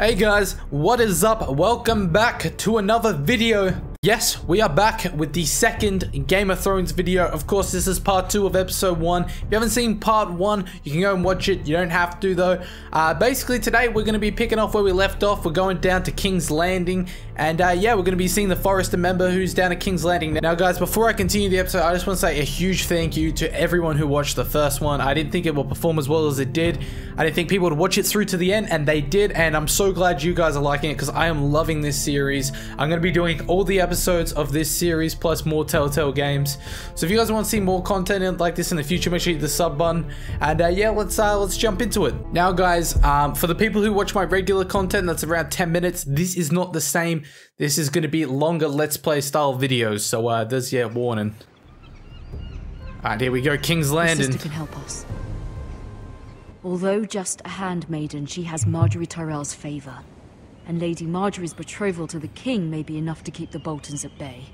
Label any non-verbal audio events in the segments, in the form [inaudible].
Hey guys, what is up? Welcome back to another video. Yes, we are back with the second Game of Thrones video. Of course, this is part two of episode one. If you haven't seen part one, you can go and watch it. You don't have to though. Uh, basically, today we're going to be picking off where we left off. We're going down to King's Landing. And uh, yeah, we're going to be seeing the Forrester member who's down at King's Landing. Now guys, before I continue the episode, I just want to say a huge thank you to everyone who watched the first one. I didn't think it would perform as well as it did. I didn't think people would watch it through to the end, and they did. And I'm so glad you guys are liking it because I am loving this series. I'm going to be doing all the episodes of this series plus more Telltale games. So if you guys want to see more content like this in the future, make sure you hit the sub button. And uh, yeah, let's uh, let's jump into it. Now, guys, um, for the people who watch my regular content, that's around 10 minutes. This is not the same. This is going to be longer Let's Play style videos. So uh, there's yeah warning. Alright, here we go. King's Landing. can help us. Although just a handmaiden, she has Margaery Tyrell's favor. And Lady Margaery's betrothal to the king may be enough to keep the Boltons at bay.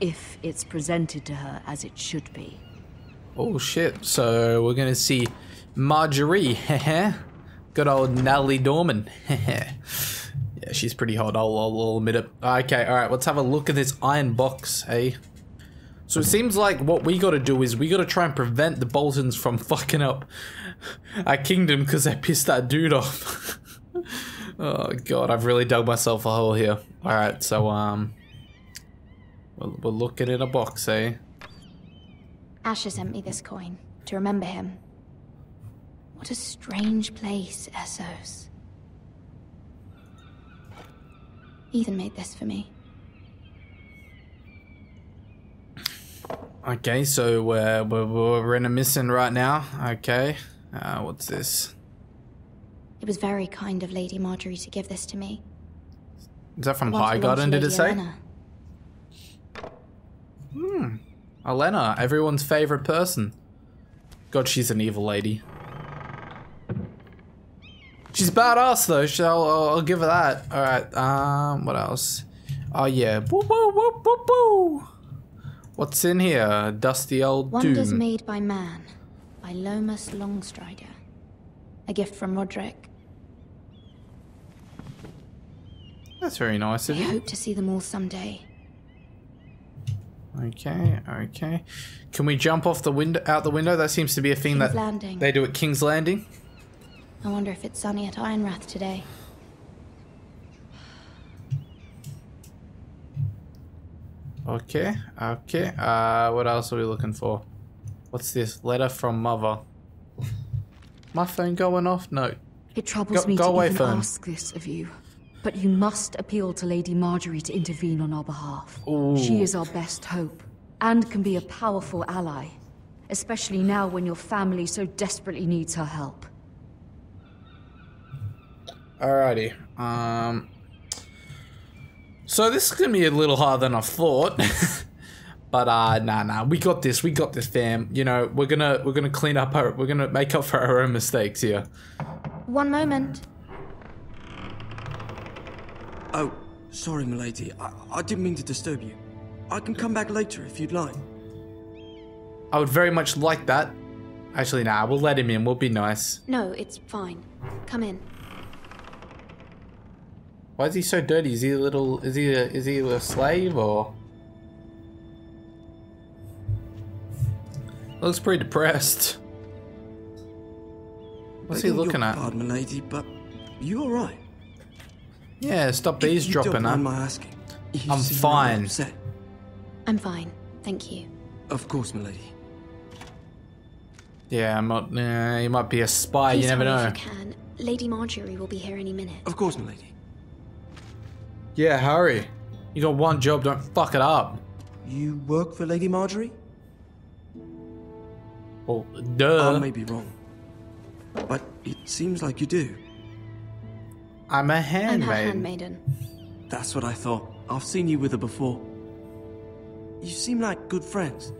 If it's presented to her as it should be. Oh shit, so we're gonna see Margaery, [laughs] Good old Natalie Dormer, [laughs] yeah, she's pretty hot, I'll, I'll, I'll admit it. Okay, alright, let's have a look at this iron box, hey? So it seems like what we gotta do is we gotta try and prevent the Boltons from [laughs] fucking up our kingdom because they pissed that dude off. [laughs] oh god, I've really dug myself a hole here. Alright, so um... We're, we're looking in a box, eh? Asher sent me this coin to remember him. What a strange place, Essos. Ethan made this for me. Okay, so uh, we're, we're in a mission right now. Okay, uh, what's this? It was very kind of Lady Margaery to give this to me. Is that from I want to belong Highgarden, to did it say? Olenna. Hmm. Elena, everyone's favorite person. God, she's an evil lady. She's badass though, so I'll, I'll, give her that. Alright, um, what else? Oh yeah, woo woo woo woo woo! What's in here? Dusty old Wonders doom. Made by Man by Lomas Longstrider. A gift from Roderick. That's very nice I of you. hope to see them all someday. Okay, okay. Can we jump off the window, out the window? That seems to be a thing King's that Landing. they do at King's Landing. I wonder if it's sunny at Ironrath today. Okay, okay. Uh, what else are we looking for? What's this? Letter from mother. My phone going off? No. It troubles Go- me go to away, even phone. ask this of you. But you must appeal to Lady Margaery to intervene on our behalf. Ooh. She is our best hope, and can be a powerful ally. Especially now when your family so desperately needs her help. Alrighty. Um. So this is gonna be a little harder than I thought. [laughs] but uh, nah, nah, we got this. We got this, fam. You know, we're gonna we're gonna clean up our we're gonna make up for our own mistakes here. One moment. Oh, sorry, milady. I, I didn't mean to disturb you. I can come back later if you'd like. I would very much like that. Actually, nah, we'll let him in. We'll be nice. No, it's fine. Come in. Why is he so dirty? Is he a little? Is he a, is he a slave or? Looks pretty depressed. What's he Begging looking your at? Pardon, milady, but you all right? Yeah, stop If you eavesdropping, don't mind my asking. I'm fine. Upset. I'm fine. Thank you. Of course, milady. Yeah, I'm not. Uh, he might be a spy. Please you never hurry know. if you can. Lady Margaery will be here any minute. Of course, milady. Yeah, hurry. You got one job. Don't fuck it up. You work for Lady Margaery? Well, duh. I may be wrong. But it seems like you do. I'm a I'm her handmaid. handmaiden. That's what I thought. I've seen you with her before. You seem like good friends.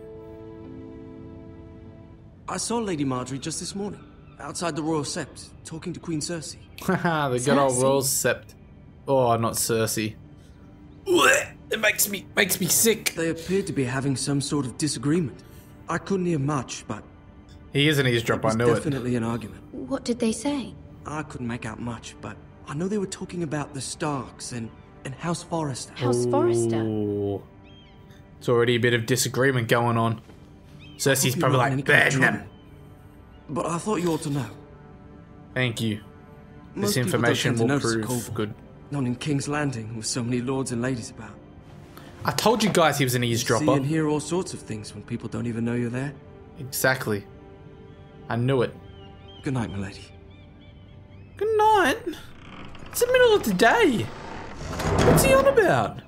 I saw Lady Margaery just this morning, outside the Royal Sept, talking to Queen Cersei. [laughs] Haha, the good old Cersei. Royal Sept. Oh, not Cersei. It makes me makes me sick. They appeared to be having some sort of disagreement. I couldn't hear much, but He is an it eavesdropper. I was know it. definitely an argument. What did they say? I couldn't make out much, but I know they were talking about the Starks and, and House Forrester. House Forrester. Ooh. It's already a bit of disagreement going on. Cersei's probably not in any like, kind ban them. trouble. But I thought you ought to know. Thank you. Most This people don't information tend to will notice a prove good. Not in King's Landing with so many lords and ladies about. I told you guys he was an eavesdropper. See eavesdropper. and hear all sorts of things when people don't even know you're there. Exactly. I knew it. Good night, milady. Good night. It's the middle of the day. What's he on about?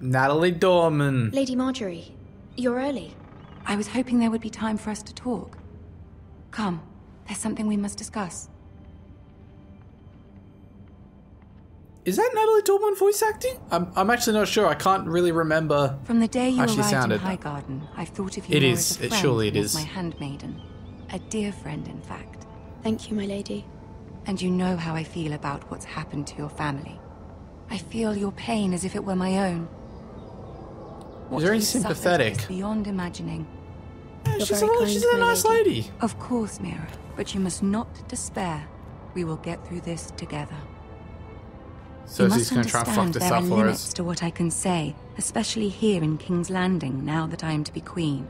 Natalie Dormer. Lady Margaery, you're early. I was hoping there would be time for us to talk. Come, there's something we must discuss. Is that Natalie Dormer voice acting? I'm, I'm actually not sure. I can't really remember. From the day you How she arrived sounded. in Highgarden, I've thought of you It more is. as a friend surely it than is. as my handmaiden. A dear friend, in fact. Thank you, my lady. And you know how I feel about what's happened to your family. I feel your pain as if it were my own. What very you've sympathetic. is beyond imagining. Yeah, she's, a, very she's a nice lady. lady. Of course, Mira, but you must not despair. We will get through this together. So you she's must going to try and fuck understand this there are for limits us. to what I can say, especially here in King's Landing, now that I am to be queen.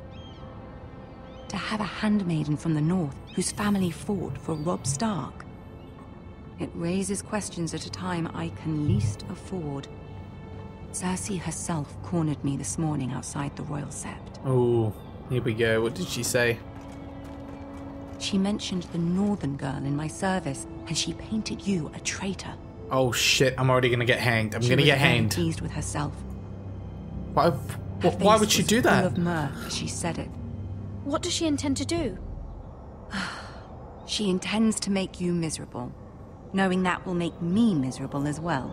To have a handmaiden from the north whose family fought for Robb Stark. It raises questions at a time I can least afford. Cersei herself cornered me this morning outside the Royal Sept. Oh, here we go. What did she say? She mentioned the northern girl in my service, and she painted you a traitor. Oh shit! I'm already gonna get hanged. I'm She gonna was get very hanged. Pleased with herself. Why? Her Why would she was do full that? of mirth as she said it. What does she intend to do? [sighs] She intends to make you miserable, knowing that will make me miserable as well.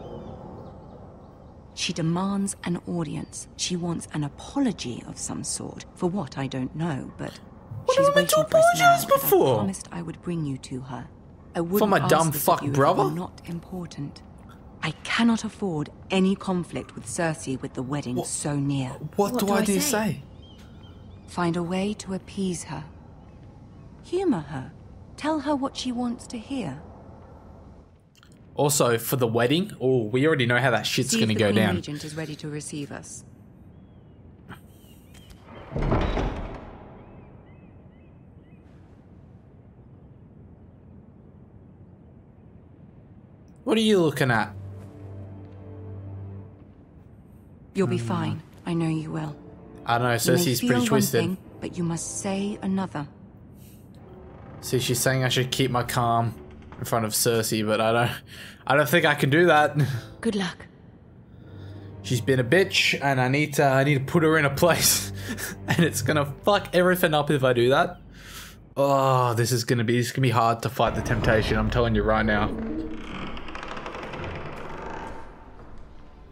She demands an audience. She wants an apology of some sort for what I don't know, but What she's am I meant to waiting for apologize and I promised I would bring you to her. I wouldn't my ask dumb fuck you if it brother? not important. I cannot afford any conflict with Cersei with the wedding so near. What, What do, do I, I do say? say? Find a way to appease her. Humor her. Tell her what she wants to hear. Also, for the wedding, oh, we already know how that shit's See gonna if the go Queen down. Regent is ready to receive us. What are you looking at? You'll Hmm. be fine. I know you will. I don't know. Cersei's pretty twisted. thing, but you must say another. See, she's saying I should keep my calm in front of Cersei, but I don't. I don't think I can do that. [laughs] Good luck. She's been a bitch, and I need to. I need to put her in a place, [laughs] and it's gonna fuck everything up if I do that. Oh, this is gonna be. This is gonna be hard to fight the temptation. I'm telling you right now.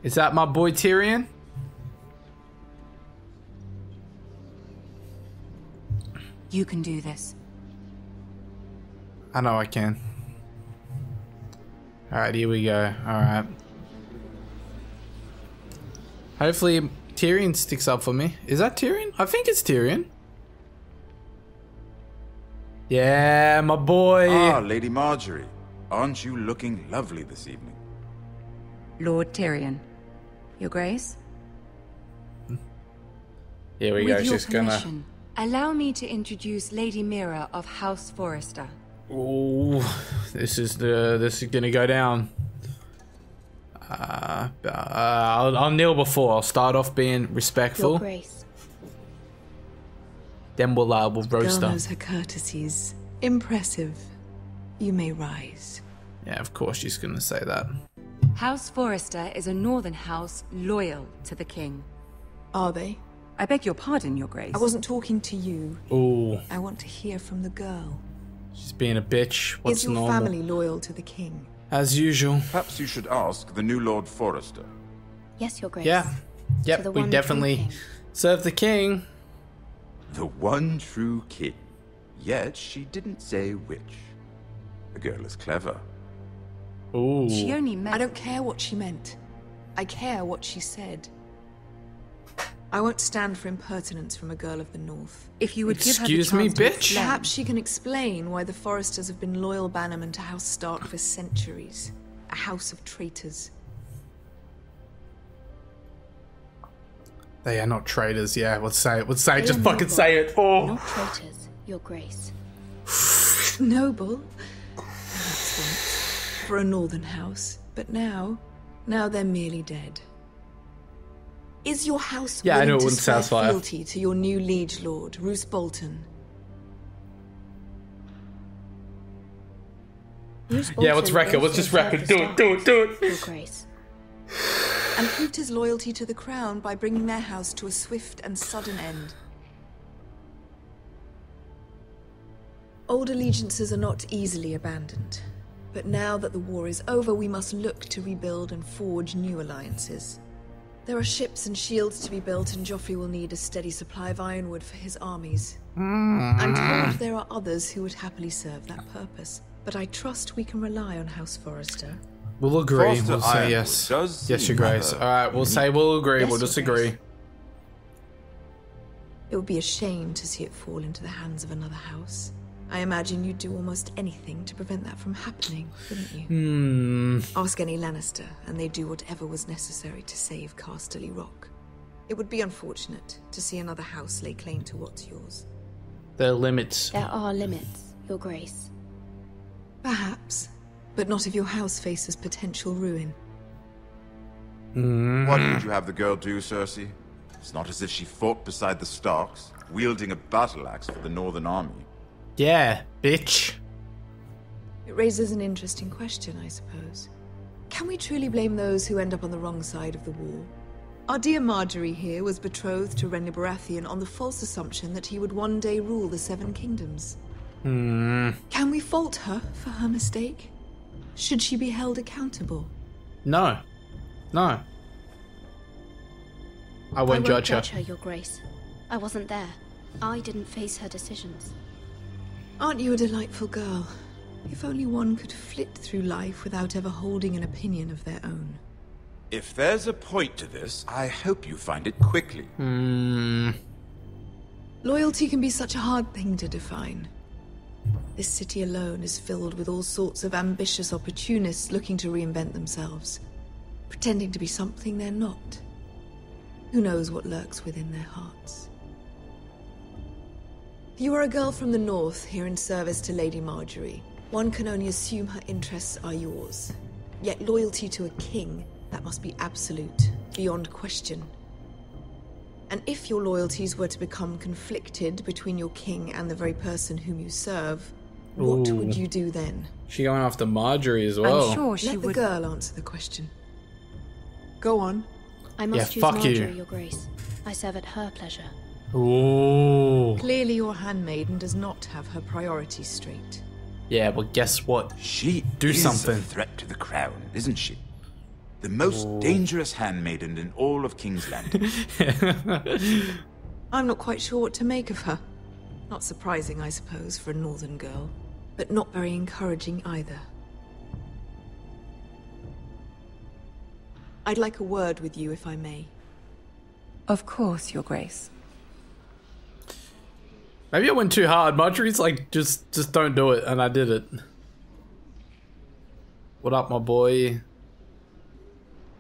Is that my boy Tyrion? You can do this. I know I can. Alright, here we go. Alright. Hopefully Tyrion sticks up for me. Is that Tyrion? I think it's Tyrion. Yeah, my boy. Ah, Lady Margaery. Aren't you looking lovely this evening? Lord Tyrion. Your Grace? Here we With go. your She's gonna. allow me to introduce Lady Mira of House Forrester. Ooh, this is the. This is gonna go down. Uh, uh, I'll, I'll kneel before. I'll start off being respectful. Your respectful. grace. Then we'll uh, we'll roast Girl her. knows her courtesies. Impressive. You may rise. Yeah, of course she's gonna say that. House Forrester is a northern house loyal to the king. Are they? I beg your pardon, Your Grace. I wasn't talking to you. Oh. I want to hear from the girl. she's being a bitch. What's Is your normal? family loyal to the king? As usual. Perhaps you should ask the new Lord Forrester. Yes, your grace. Yeah. Yep, the we definitely serve the king. The one true king. Yet she didn't say which. The girl is clever. Ooh. She only meant. I don't care what she meant. I care what she said. I won't stand for impertinence from a girl of the North. If you would give her the Excuse me, chance to bitch? explain- Perhaps she can explain why the Forresters have been loyal bannermen to House Stark for centuries. A house of traitors. They are not traitors. Yeah, let's say it. Let's say it. They Just fucking noble, say it. Oh. Not traitors, your grace. [sighs] Noble. Perhaps once. For a northern house. But now, now they're merely dead. Is your house Yeah, I willing know it to wouldn't swear satisfy fealty to your new liege lord, Roose Bolton? Bruce Yeah, let's Bolton wreck it. Let's just wreck it. Do it, do it, do it. Your grace. And proved his loyalty to the crown by bringing their house to a swift and sudden end. Old allegiances are not easily abandoned. But now that the war is over, we must look to rebuild and forge new alliances. There are ships and shields to be built, and Joffrey will need a steady supply of ironwood for his armies. I'm told there are others who would happily serve that purpose, but I trust we can rely on House Forrester. We'll agree. Foster we'll say yes. does Yes, your grace. All right, we'll say we'll agree. Yes, we'll disagree. Grace. It would be a shame to see it fall into the hands of another house. I imagine you'd do almost anything to prevent that from happening, wouldn't you? Hmm. Ask any Lannister, and they'd do whatever was necessary to save Casterly Rock. It would be unfortunate to see another house lay claim to what's yours. There are limits. There are limits, your grace. Perhaps, but not if your house faces potential ruin. What would you have the girl do, Cersei? It's not as if she fought beside the Starks, wielding a battle axe for the Northern Army. Yeah, bitch. It raises an interesting question, I suppose. Can we truly blame those who end up on the wrong side of the war? Our dear Margaery here was betrothed to Renly Baratheon on the false assumption that he would one day rule the Seven Kingdoms. Hmm. Can we fault her for her mistake? Should she be held accountable? No. No. I I won't I won't judge her. judge her, your grace. I wasn't there. I didn't face her decisions. Aren't you a delightful girl? If only one could flit through life without ever holding an opinion of their own. If there's a point to this, I hope you find it quickly. Hmm. Loyalty can be such a hard thing to define. This city alone is filled with all sorts of ambitious opportunists looking to reinvent themselves, pretending to be something they're not. Who knows what lurks within their hearts? You are a girl from the north here in service to Lady Margaery. One can only assume her interests are yours. Yet loyalty to a king, that must be absolute, beyond question. And if your loyalties were to become conflicted between your king and the very person whom you serve, what Ooh. would you do then? She going off after Margaery as well. I'm sure she Let the girl answer the question. Go on. I must choose fuck you. Margaery, your grace. I serve at her pleasure. Ooh. Clearly, your handmaiden does not have her priorities straight. Yeah, well, guess what? She Do is something. a threat to the crown, isn't she? The most dangerous handmaiden in all of King's Landing. [laughs] I'm not quite sure what to make of her. Not surprising, I suppose, for a northern girl, but not very encouraging either. I'd like a word with you, if I may. Of course, Your Grace. Maybe I went too hard. Margaery's like, just, just don't do it, and I did it. What up, my boy?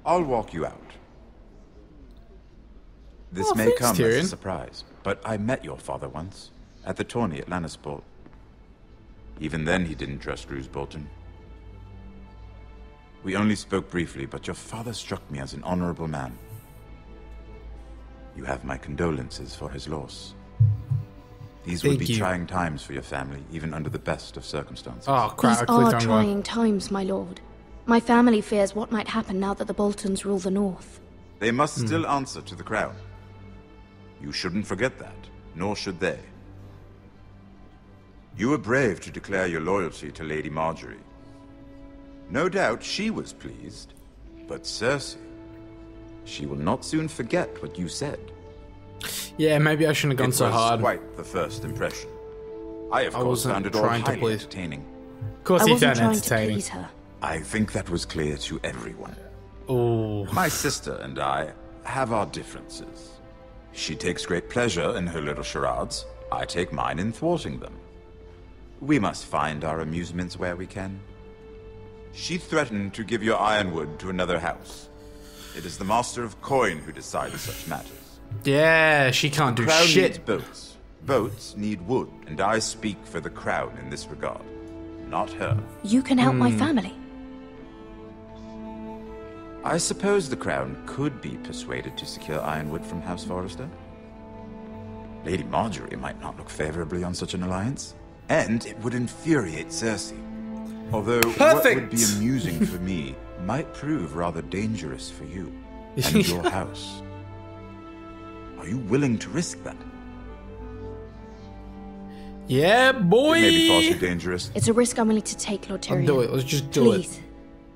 I'll walk you out. This Oh, may thanks, come as a surprise, but I met your father once, at the tourney at Lannisport. Even then, he didn't trust Roose Bolton. We only spoke briefly, but your father struck me as an honorable man. You have my condolences for his loss. These will Thank be you. trying times for your family, even under the best of circumstances. Oh, crap. These are trying one. times, my lord. My family fears what might happen now that the Boltons rule the North. They must Hmm. still answer to the crown. You shouldn't forget that, nor should they. You were brave to declare your loyalty to Lady Margaery. No doubt she was pleased, but Cersei, she will not soon forget what you said. Yeah, maybe I shouldn't have gone it so was hard. quite the first impression. I, of I course, wasn't found it all trying to highly please- entertaining. Of course, I he wasn't found trying to entertaining. please. I think that was clear to everyone. Oh. My sister and I have our differences. She takes great pleasure in her little charades. I take mine in thwarting them. We must find our amusements where we can. She threatened to give your ironwood to another house. It is the Master of Coin who decides such matters. Yeah, she can't do Crown needs shit. boats. Boats need wood, and I speak for the crown in this regard. Not her. You can help my hmm. family. I suppose the crown could be persuaded to secure ironwood from House Forrester. Lady Margaery might not look favorably on such an alliance, and it would infuriate Cersei. Although what would be amusing for me might prove rather dangerous for you [laughs] and your house. Are you willing to risk that? Yeah, boy. It may be far too dangerous. It's a risk I'm willing to take, Lord I'll Tyrion. do it. Let's just do it. Please.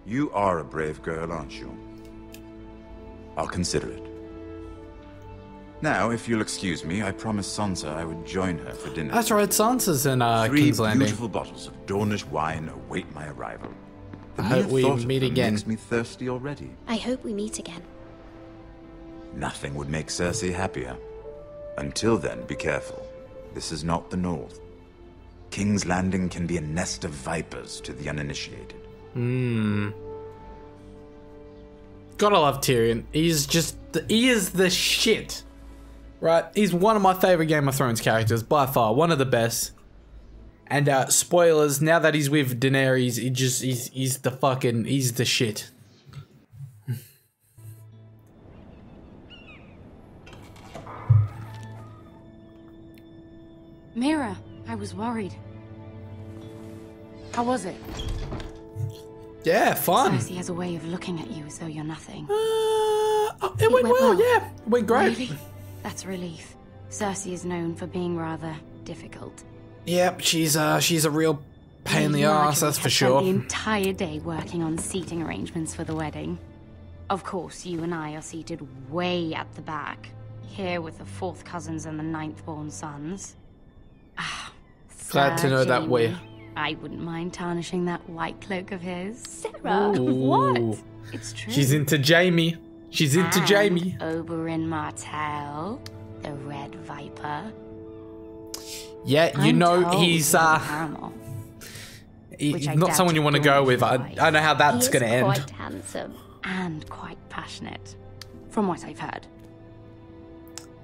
You are a brave girl, aren't you? I'll consider it. Now, if you'll excuse me, I promised Sansa I would join her for dinner. That's right, Sansa's in uh, Three King's Landing. beautiful bottles of Dornish wine await my arrival. The I hope we meet again. Makes me thirsty already. I hope we meet again. Nothing would make Cersei happier. Until then, be careful. This is not the North. King's Landing can be a nest of vipers to the uninitiated. Hmm. Gotta love Tyrion. He's just, he is the shit. Right? He's one of my favorite Game of Thrones characters, by far. One of the best. And, uh, spoilers, now that he's with Daenerys, he just, he's, he's the fucking, he's the shit. Mira, I was worried. How was it? Yeah, fun. Cersei has a way of looking at you as though you're nothing. Uh, it went went well, well. yeah. It went great. Really? That's a relief. Cersei is known for being rather difficult. Yep, she's, uh, she's a real pain in the ass, that's for sure. the entire day working on seating arrangements for the wedding. Of course, you and I are seated way at the back, here with the fourth cousins and the ninth born sons. Glad to Sir know that Jaime. we're- I wouldn't mind tarnishing that white cloak of his. Sera, Ooh. what? It's true. She's into Jaime. She's into And Jaime. Oberyn Martell, the Red Viper. Yeah, you I'm know he's you're uh Paramore. he- not someone you want to go with. I. I know how that's gonna end. quite handsome. and quite passionate, from what I've heard.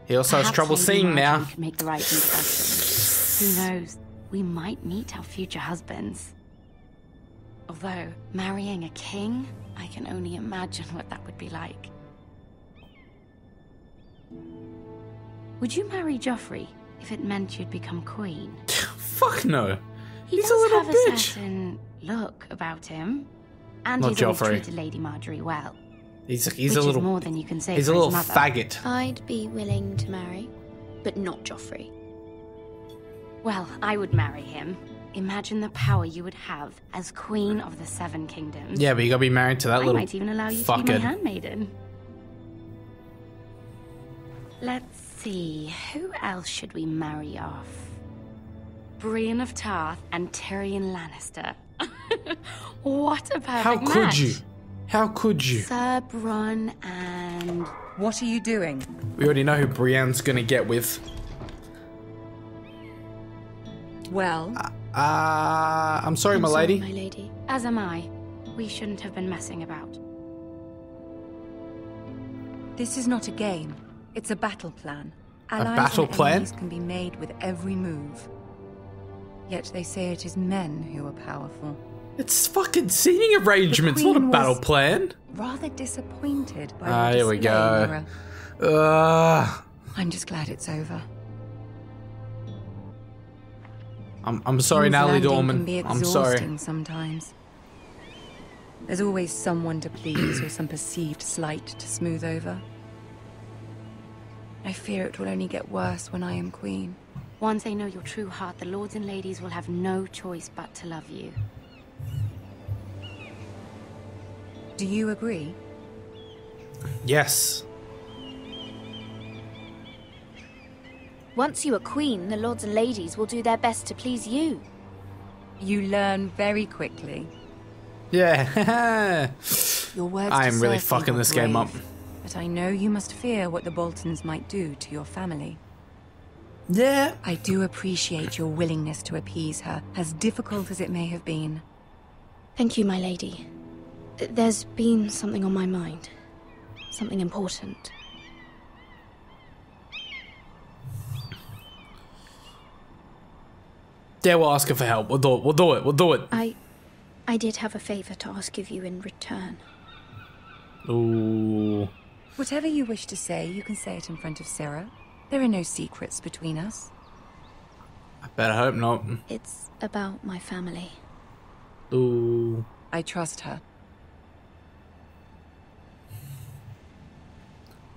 He also has trouble seeing now. Could make the right introduction. Who knows? We might meet our future husbands. Although marrying a king, I can only imagine what that would be like. Would you marry Joffrey if it meant you'd become queen? Fuck no. He He's a does little have bitch. a certain look about him, and Not he's always Joffrey. treated Lady Margaery well, He's he's which a little is more than you can say he's for a little his mother. faggot. I'd be willing to marry, but not Joffrey. Well, I would marry him. Imagine the power you would have as Queen of the Seven Kingdoms. Yeah, but you gotta be married to that I little might even allow you to be my handmaiden. Let's see, who else should we marry off? Brienne of Tarth and Tyrion Lannister. [laughs] what a perfect How could match. you? How could you? Sir Bronn and What are you doing? We already know who Brienne's gonna get with. Well, Uh I'm sorry, I'm my sorry, lady. my lady. as am I. We shouldn't have been messing about. this is not a game. It's a battle plan. Allies battle and plan? enemies can be made with every move. Yet they say it is men who are powerful. It's fucking seating arrangements, not a battle plan. Rather disappointed by Ah, your here we display, go. Mira. Uh, I'm just glad it's over. I'm I'm sorry, King's Natalie Landing Dormer. Can be I'm sorry. exhausting sometimes. There's always someone to please or some perceived slight to smooth over. I fear it will only get worse when I am queen. Once they know your true heart, the lords and ladies will have no choice but to love you. Do you agree? Yes. Once you are queen, the lords and ladies will do their best to please you. You learn very quickly. Yeah. [laughs] Your words I am really fucking were this game up. but I know you must fear what the Boltons might do to your family. Yeah. I do appreciate your willingness to appease her, as difficult as it may have been. Thank you, my lady. There's been something on my mind. Something important. Yeah, we'll ask her for help. We'll do it. We'll do it. We'll do it. I... I did have a favor to ask of you in return. Ooh. Whatever you wish to say, you can say it in front of Sera. There are no secrets between us. I better hope not. It's about my family. Ooh. I trust her.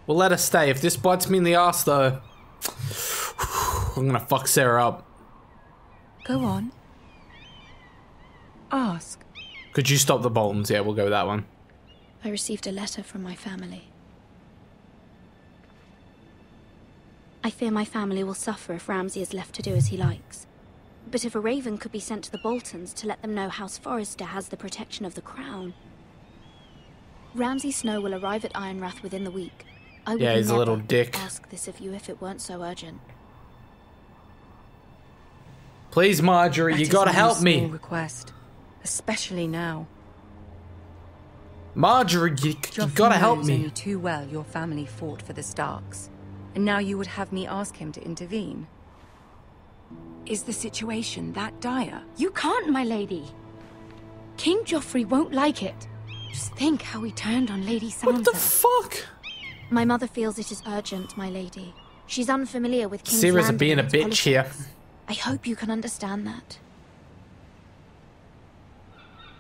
We'll let her stay. If this bites me in the ass, though, [sighs] I'm gonna fuck Sera up. Go on. Ask. Could you stop the Boltons? Yeah, we'll go with that one. I received a letter from my family. I fear my family will suffer if Ramsay is left to do as he likes. But if a raven could be sent to the Boltons to let them know House Forrester has the protection of the crown. Ramsay Snow will arrive at Ironrath within the week. I would Yeah, he's a little dick. ask this of you if it weren't so urgent. Please, Margaery, That you is gotta help me. small request, especially now. Margaery, you, you gotta help knows me. Only too well your family fought for the Starks, and now you would have me ask him to intervene. Is the situation that dire? You can't, my lady. King Joffrey won't like it. Just think how he turned on Lady Sansa. What the fuck? my mother feels it is urgent, my lady. She's unfamiliar with King's Sera's Landing being a and its bitch here. Politics. I hope you can understand that.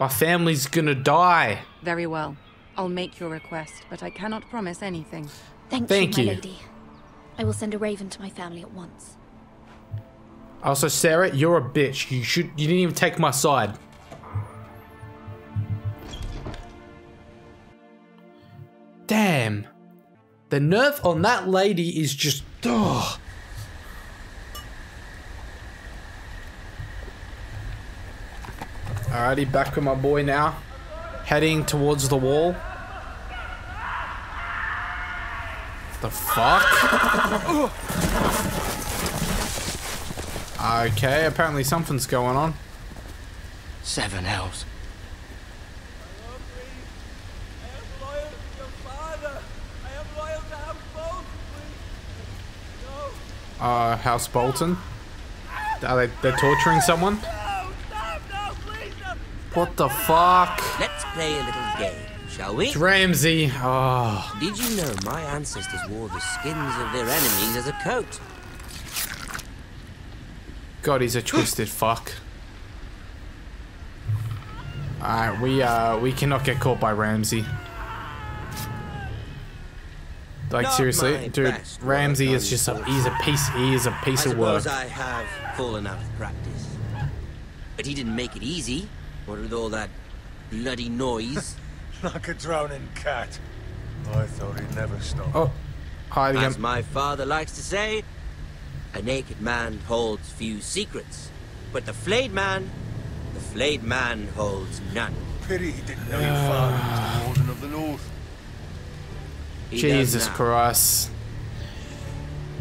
My family's gonna die. Very well. I'll make your request, but I cannot promise anything. Thank, Thank you, my you. lady. I will send a raven to my family at once. Also, Sera, you're a bitch. You should. You didn't even take my side. Damn. The nerve on that lady is just. Ugh. Alrighty, back with my boy now. Heading towards the wall. The fuck? Okay, apparently something's going on. Seven hells. Uh, House Bolton. Are they they're torturing someone? What the fuck? Let's play a little game, shall we? It's Ramsay. Oh, Did you know my ancestors wore the skins of their enemies as a coat? God, he's a twisted [laughs] fuck. Alright, we uh we cannot get caught by Ramsay. Like Not seriously, dude, Ramsay is just a he's a piece he is a I piece of work. I have fallen out of practice. But he didn't make it easy. What with all that bloody noise? [laughs] Like a drowning cat. I thought he'd never stop. Oh, hi again. As my father likes to say, a naked man holds few secrets. But the flayed man, the flayed man holds none. Pity he didn't know your father was the ah. Warden of the North. He Jesus. Christ.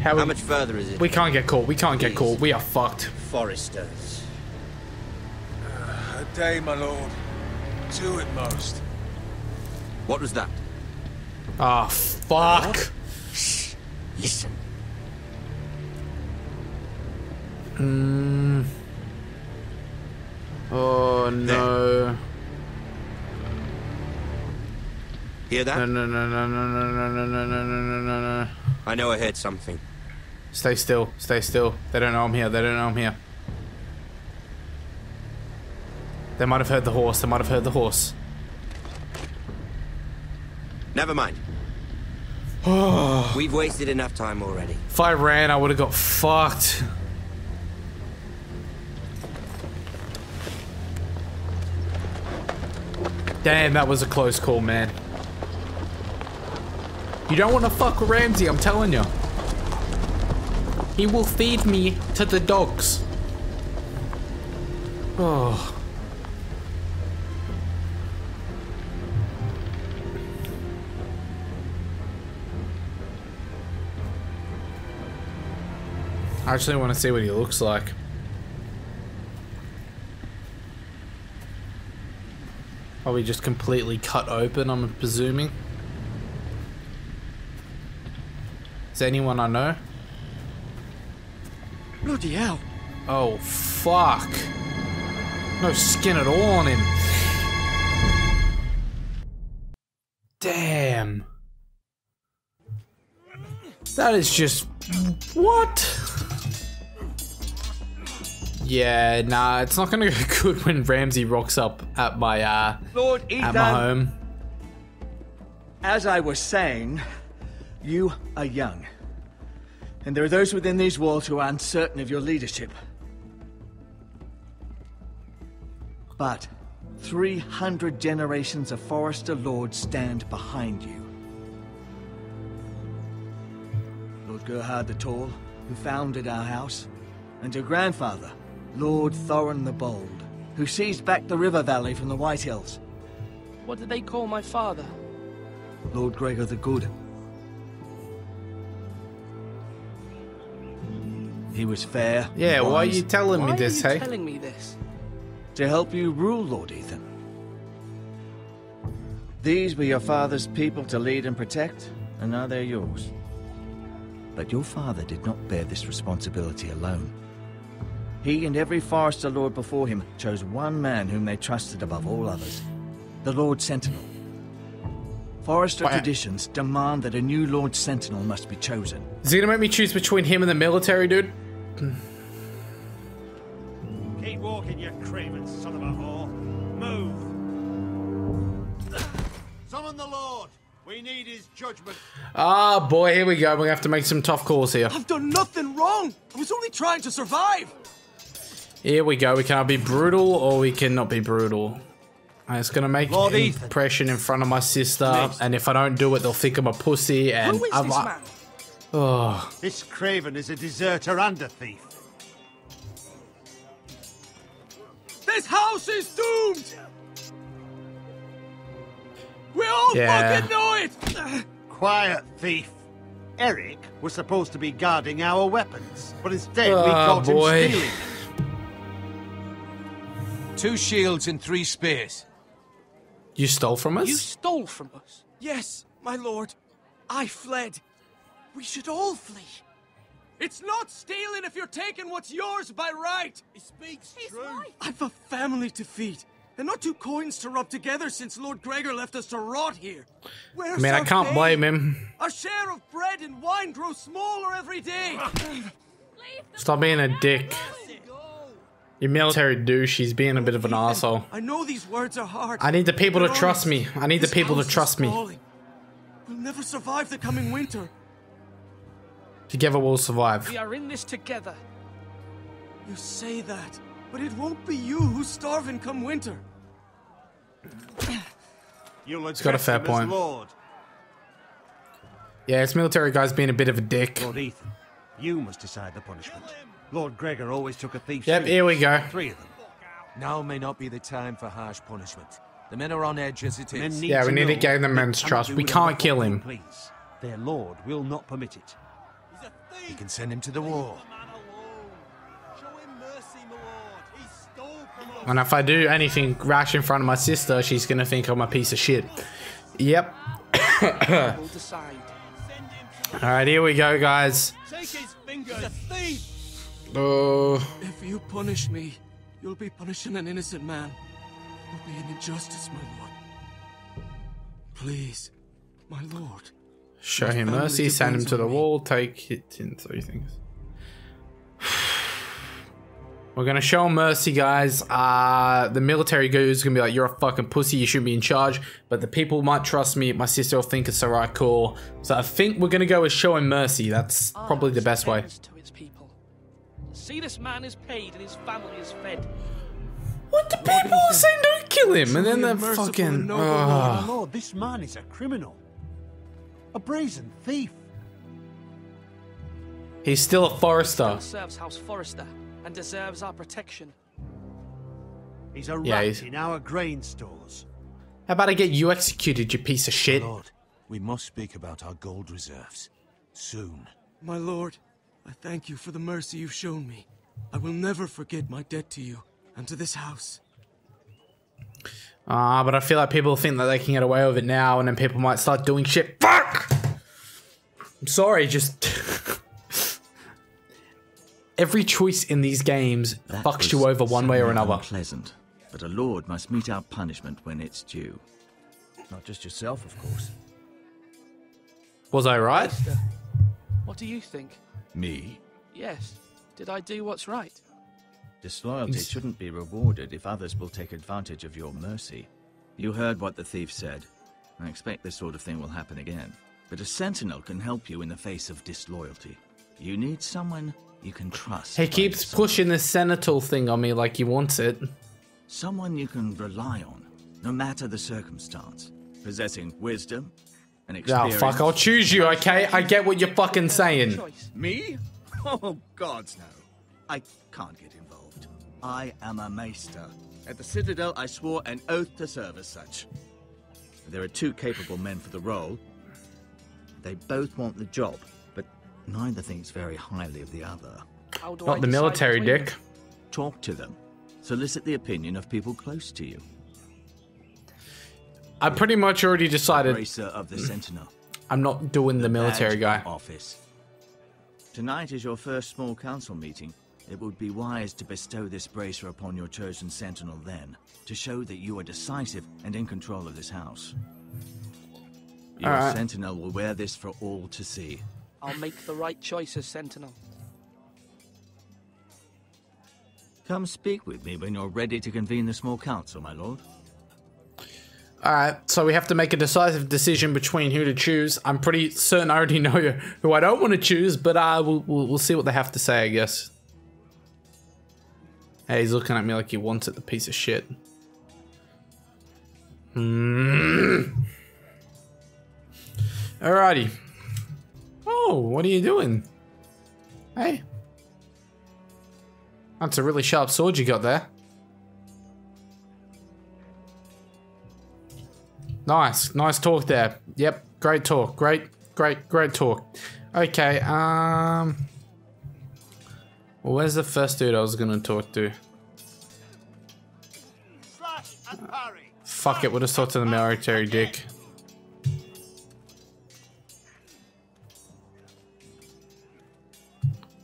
How, How we, much further is it? we can't get caught. We can't get caught. We are fucked. Forresters. A day, my lord. Two at most. What was that? Ah, fuck. Shh. Listen. Mm. Oh no. Hear that? No no no no no no no no no no no no no. I know I heard something. Stay still. Stay still. They don't know I'm here. They don't know I'm here. They might have heard the horse. They might have heard the horse. Never mind. [sighs] We've wasted enough time already. If I ran, I would have got fucked. Damn, that was a close call, man. You don't want to fuck with Ramsay, I'm telling you. He will feed me to the dogs. [sighs] Oh. I actually want to see what he looks like. Probably just completely cut open, I'm presuming. Is anyone I know? Bloody hell. Oh, fuck. No skin at all on him. Damn. That is just... What? Yeah, nah, it's not gonna go [laughs] good when Ramsay rocks up at my, uh, Lord at my home. as I was saying, you are young. And there are those within these walls who are uncertain of your leadership. But 300 generations of Forrester Lords stand behind you. Lord Gerhard the Tall, who founded our house, and your grandfather, Lord Thorin the Bold, who seized back the river valley from the White Hills. What did they call my father? Lord Gregor the Good. He was fair. Yeah, why are you telling me Why this, are you hey? telling me this? To help you rule, Lord Ethan. These were your father's people to lead and protect, and now they're yours. But your father did not bear this responsibility alone. He and every Forrester Lord before him chose one man whom they trusted above all others. The Lord Sentinel. Forrester Wow. traditions demand that a new Lord Sentinel must be chosen. Is he gonna make me choose between him and the military, dude? Keep walking, you craven son of a whore. Move. Summon the Lord. We need his judgment. Ah, boy, here we go. We're gonna have to make some tough calls here. I've done nothing wrong. I was only trying to survive. Here we go. We can either be brutal or we cannot be brutal. And It's gonna make Lord an Ethan. impression in front of my sister, and if I don't do it, they'll think I'm a pussy. And Who is I'm this like, man? oh, This craven is a deserter and a thief. This house is doomed. We all Yeah. fucking know it. Quiet, thief. Eric was supposed to be guarding our weapons, but instead we Oh, caught boy. him stealing. Two shields and three spears. you stole from us? You stole from us. Yes, my lord. I fled. We should all flee. It's not stealing if you're taking what's yours by right. He speaks true. I've a family to feed, and not two coins to rub together since Lord Gregor left us to rot here. Where's I mean, I can't pay? blame him. Our share of bread and wine grows smaller every day. Stop being a dick. You military douche. He's being a bit of an asshole. I know these words are hard. I need the people to trust me. I need the people to trust me. We'll never survive the coming winter. Together we'll survive. We are in this together. You say that, but it won't be you who's starving come winter. [clears throat] You'll got a fair point. Lord. Yeah, it's military guy's being a bit of a dick. Lord Ethan, you must decide the punishment. Lord Gregor always took a thief's Yep, here we go. Three of them. Now may not be the time for harsh punishment. The men are on edge as it is. Need Yeah, we need to gain the men's trust. We can't kill him. Please. Their lord will not permit it. You can send him to the war. show him mercy. And if I do anything rash in front of my sister, she's gonna think I'm a piece of shit. Yep. We'll decide. Alright, here we go, guys. Take his fingers. a thief. Oh, If you punish me, you'll be punishing an innocent man. It will be an injustice, my lord. Please, my lord. show him mercy, send him to the me. wall, take it in three things. [sighs] We're gonna show him mercy, guys. Uh, the military goes gonna be like, "You're a fucking pussy. You shouldn't be in charge." But the people might trust me. My sister will think it's alright, cool. So I think we're gonna go with showing mercy. That's probably the best way. See, this man is paid and his family is fed. What the people are saying? Don't kill him, and then Truly they're fucking. and noble Lord, ah. Lord, this man is a criminal. A brazen thief. He's still a forester. He Serves House Forrester and deserves our protection. He's a Yeah, rat he's- in our grain stores. How about I get you executed, you piece of shit? Lord, we must speak about our gold reserves. Soon. My lord, I thank you for the mercy you've shown me. I will never forget my debt to you and to this house. Ah, but I feel like people think that they can get away with it now, and then people might start doing shit. Fuck! I'm sorry, just. [laughs] Every choice in these games That fucks you over one way or another. Pleasant, but a lord must meet out punishment when it's due. Not just yourself, of course. Was I right? What do you think? Me? Yes. Did I do what's right? Disloyalty Yes. shouldn't be rewarded if others will take advantage of your mercy. You heard what the thief said. I expect this sort of thing will happen again. But a sentinel can help you in the face of disloyalty. You need someone you can trust. He keeps pushing this senator thing on me like he wants it. Someone you can rely on, no matter the circumstance. Possessing wisdom and Oh, fuck, I'll choose you, okay? I get what you're fucking saying. Me? [laughs] Oh, gods no. I can't get involved. I am a maester. At the Citadel, I swore an oath to serve as such. There are two capable men for the role. They both want the job, but neither thinks very highly of the other. How do Not I the military dick. Talk to them. Solicit the opinion of people close to you. I pretty much already decided Bracer of the Sentinel. I'm not doing the military guy. Office. Tonight is your first small council meeting. It would be wise to bestow this bracer upon your chosen sentinel then, to show that you are decisive and in control of this house. Your Alright. sentinel will wear this for all to see. I'll make the right choice as Sentinel. Come speak with me when you're ready to convene the small council, my lord. Alright, so we have to make a decisive decision between who to choose. I'm pretty certain I already know who I don't want to choose, but uh, we'll, we'll, we'll see what they have to say, I guess. Hey, he's looking at me like he wants it, the piece of shit. Hmm. Alrighty. Oh, what are you doing? Hey. That's a really sharp sword you got there. Nice, nice talk there. Yep, great talk. Great, great, great talk. Okay, um... Where's the first dude I was gonna talk to? Fuck it, we'll just talk to the military dick.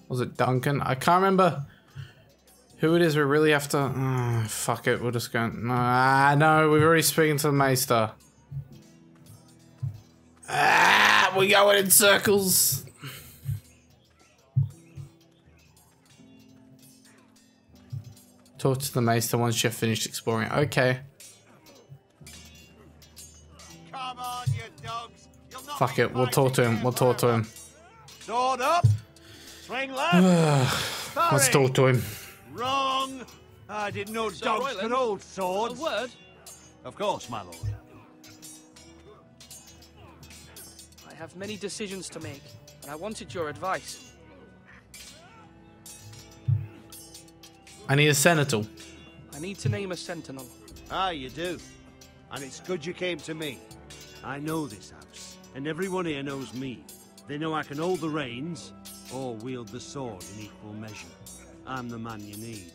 Was it Duncan? I can't remember who it is we really have to... Uh, fuck it, we'll just go... Ah, no, we've already spoken to the Maester. Ah, we're going in circles. Talk to the Maester once you've finished exploring. Okay. Come on, you dogs. You'll not Fuck it, we'll talk to him. We'll talk to him. Sword up. Swing left. [sighs] Let's talk to him. Wrong. I didn't know Sir dogs Royland, could hold A word? Of course, my lord. Have many decisions to make, and I wanted your advice. I need a sentinel. I need to name a sentinel. Ah, you do. And it's good you came to me. I know this house, and everyone here knows me. They know I can hold the reins or wield the sword in equal measure. I'm the man you need.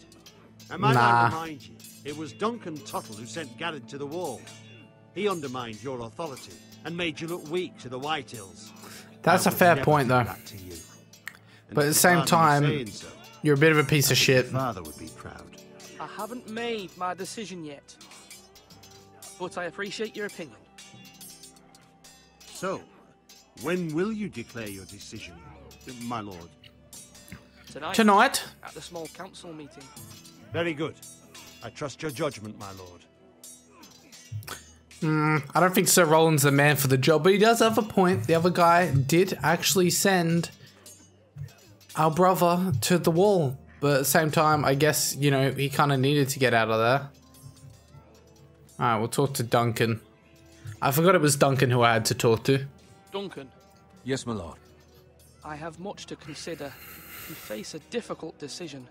And might Nah. I remind you, it was Duncan Tuttle who sent Gared to the wall. He undermined your authority and made you look weak to the Whitehills. That's I a fair point, though. to you. But at the same your father was time, so, You're a bit of a piece of shit. father would be proud. I haven't made my decision yet, but I appreciate your opinion. So, when will you declare your decision, my lord? Tonight, Tonight? at the small council meeting. Very good. I trust your judgment, my lord. Hmm, I don't think Sir Roland's the man for the job, but he does have a point. The other guy did actually send our brother to the wall. But at the same time, I guess, you know, he kind of needed to get out of there. Alright, we'll talk to Duncan. I forgot it was Duncan who I had to talk to. Duncan, Yes, my lord. I have much to consider. You face a difficult decision.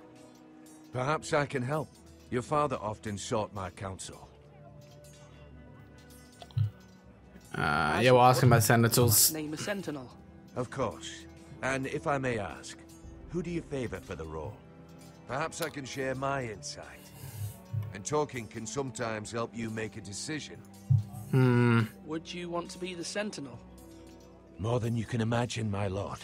Perhaps I can help. Your father often sought my counsel. Uh, yeah, we'll ask him about senators. Name a sentinel. Of course. And if I may ask, Who do you favor for the role? Perhaps I can share my insight. And talking can sometimes help you make a decision. Hmm. Would you want to be the Sentinel? More than you can imagine, my lord.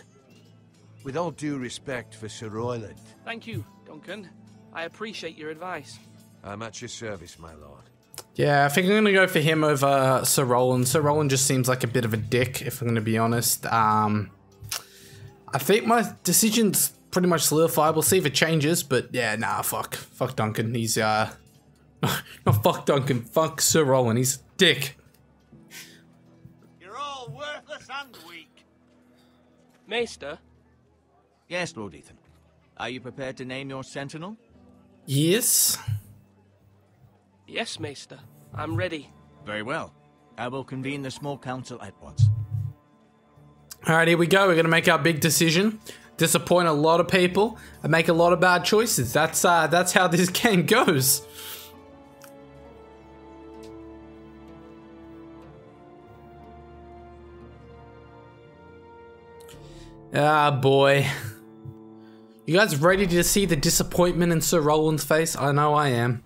With all due respect for Sir Royland, Thank you, Duncan. I appreciate your advice. I'm at your service, my lord. Yeah, I think I'm gonna go for him over Sir Roland. Sir Roland just seems like a bit of a dick, if I'm gonna be honest. Um, I think my decision's pretty much solidified. We'll see if it changes, but yeah, nah, fuck, fuck Duncan. He's uh, [laughs] not fuck Duncan, fuck Sir Roland. He's a dick. You're all worthless and weak. Maester? Yes, Lord Ethan. Are you prepared to name your sentinel? Yes. Yes, Maester. I'm ready. Very well. I will convene the small council at once. All right, here we go. We're gonna make our big decision. Disappoint a lot of people and make a lot of bad choices. That's uh, that's how this [laughs] game goes. Ah, boy. You guys ready to see the disappointment in Sir Roland's face? I know I am.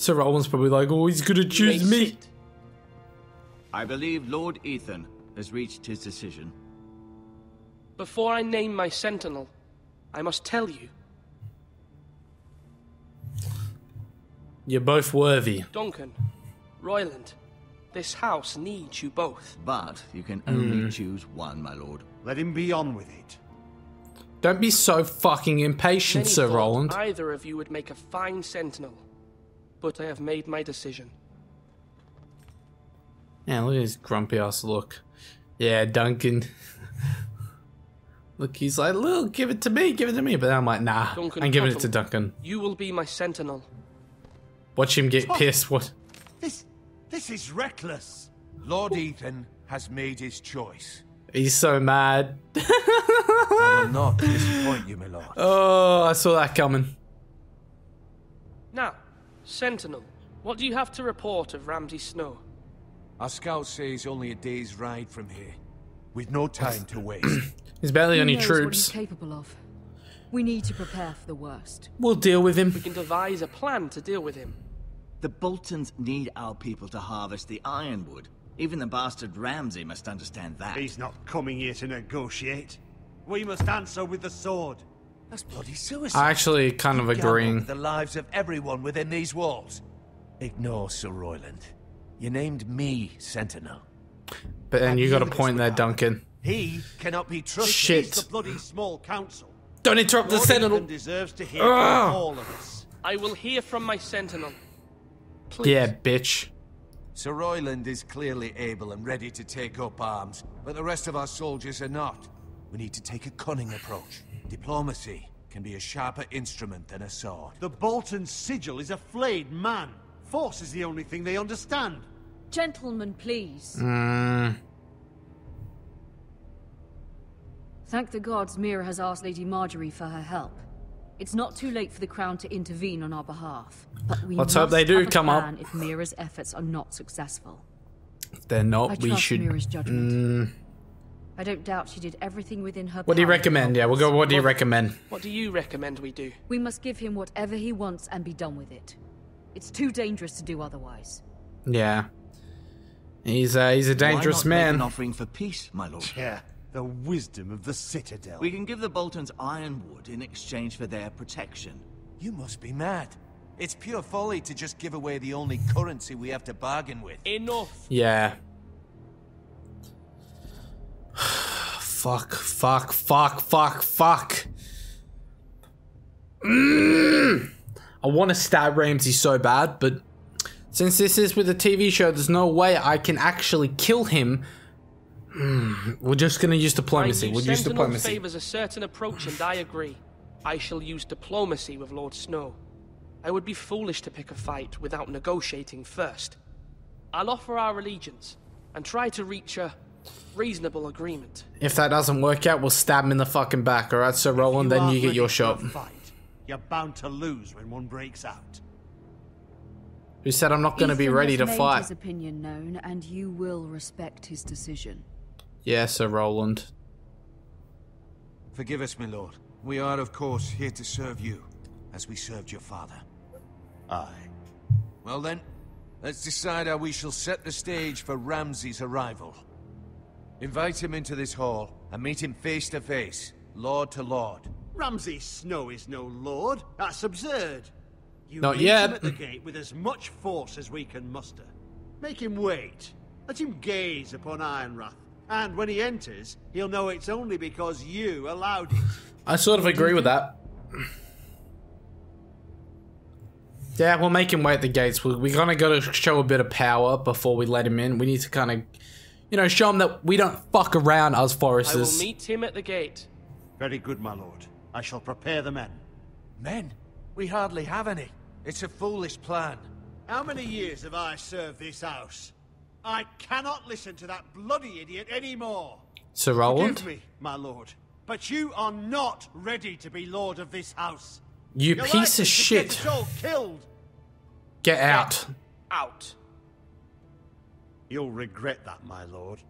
Sir Roland's probably like, oh, he's gonna choose me. I believe Lord Ethan has reached his decision. Before I name my Sentinel, I must tell you, You're both worthy. Duncan, Royland, this house needs you both. But you can only Hmm. choose one, my lord. Let him be on with it. Don't be so fucking impatient, Many Sir Roland. Either of you would make a fine Sentinel, but I have made my decision. Yeah, look at his grumpy ass look. Yeah, Duncan. look, he's like, look, give it to me, give it to me. But I'm like, nah, Duncan I'm giving it to Duncan. You will be my Sentinel. Watch him get pissed. What? This, this is reckless. Lord Ethan has made his choice. He's so mad. I will not disappoint you, my lord. Oh, I saw that coming. Now, Sentinel, what do you have to report of Ramsay Snow? Our scout says only a day's ride from here. With no time to waste. [clears throat] He's barely Who any knows what troops. he's capable of. We need to prepare for the worst. We'll deal with him. We can devise a plan to deal with him. The Boltons need our people to harvest the ironwood. Even the bastard Ramsay must understand that. He's not coming here to negotiate. We must answer with the sword. That's bloody suicide. I actually kind of You agreeing. the lives of everyone within these walls. Ignore Sir Royland. You named me Sentinel. But then you got a point there, Duncan. He cannot be trusted. Shit. It's the bloody small council. Don't interrupt the Sentinel. Ethan deserves to hear Ugh. from ah. all of us. I will hear from my Sentinel. Please. Yeah, bitch. Sir Royland is clearly able and ready to take up arms, but the rest of our soldiers are not. We need to take a cunning approach. Diplomacy can be a sharper instrument than a sword. The Bolton sigil is a flayed man. Force is the only thing they understand. Gentlemen, please. Mm, Thank the gods Mira has asked Lady Margaery for her help. It's not too late for the Crown to intervene on our behalf. But we Let's hope must they do come up. plan if Mira's efforts are not successful. if they're not, I we trust should. Mira's judgment. Mm, I don't doubt she did everything within her what do you recommend? Yeah, we'll go. What do you recommend? What do you recommend we do? We must give him whatever he wants and be done with it. It's too dangerous to do otherwise. Yeah, he's uh, he's a dangerous Why not make man. an offering for peace, my lord. Yeah, the wisdom of the Citadel. We can give the Boltons ironwood in exchange for their protection. You must be mad. It's pure folly to just give away the only currency we have to bargain with. Enough. Yeah. Fuck, fuck, fuck, fuck, fuck. Mm. I want to stab Ramsay so bad, but since this is with a TV show, there's no way I can actually kill him. Mm, We're just gonna use diplomacy. We'll use diplomacy. favors a certain approach, and I agree. I shall use diplomacy with Lord Snow. I would be foolish to pick a fight without negotiating first. I'll offer our allegiance and try to reach a reasonable agreement. If that doesn't work out, we'll stab him in the fucking back. All right, Sir Roland, then you get ready your for a shot. Fight. You're bound to lose when one breaks out. who said I'm not going to be Ethan ready has to made fight. his opinion known, and you will respect his decision. Yes, Sir Roland. Forgive us, my lord. We are, of course, here to serve you, as we served your father. Aye. Well then, let's decide how we shall set the stage for Ramsay's arrival. Invite him into this hall, and meet him face to face, lord to lord. Ramsay Snow is no lord. That's absurd. You Not meet yet. him at the gate with as much force as we can muster. Make him wait. Let him gaze upon Ironrath. And when he enters, he'll know it's only because you allowed it. I sort of agree with that. Yeah, we'll make him wait at the gates. We, we kind of got to show a bit of power before we let him in. We need to kind of, you know, show him that we don't fuck around as I will Forresters. meet him at the gate. Very good, my lord. I shall prepare the men. Men? We hardly have any. It's a foolish plan. How many years have I served this house? I cannot listen to that bloody idiot anymore. Sir Roland, Forgive me, my lord, but you are not ready to be lord of this house. you You're piece of shit. Get us all killed. Get out. Out. You'll regret that, my lord.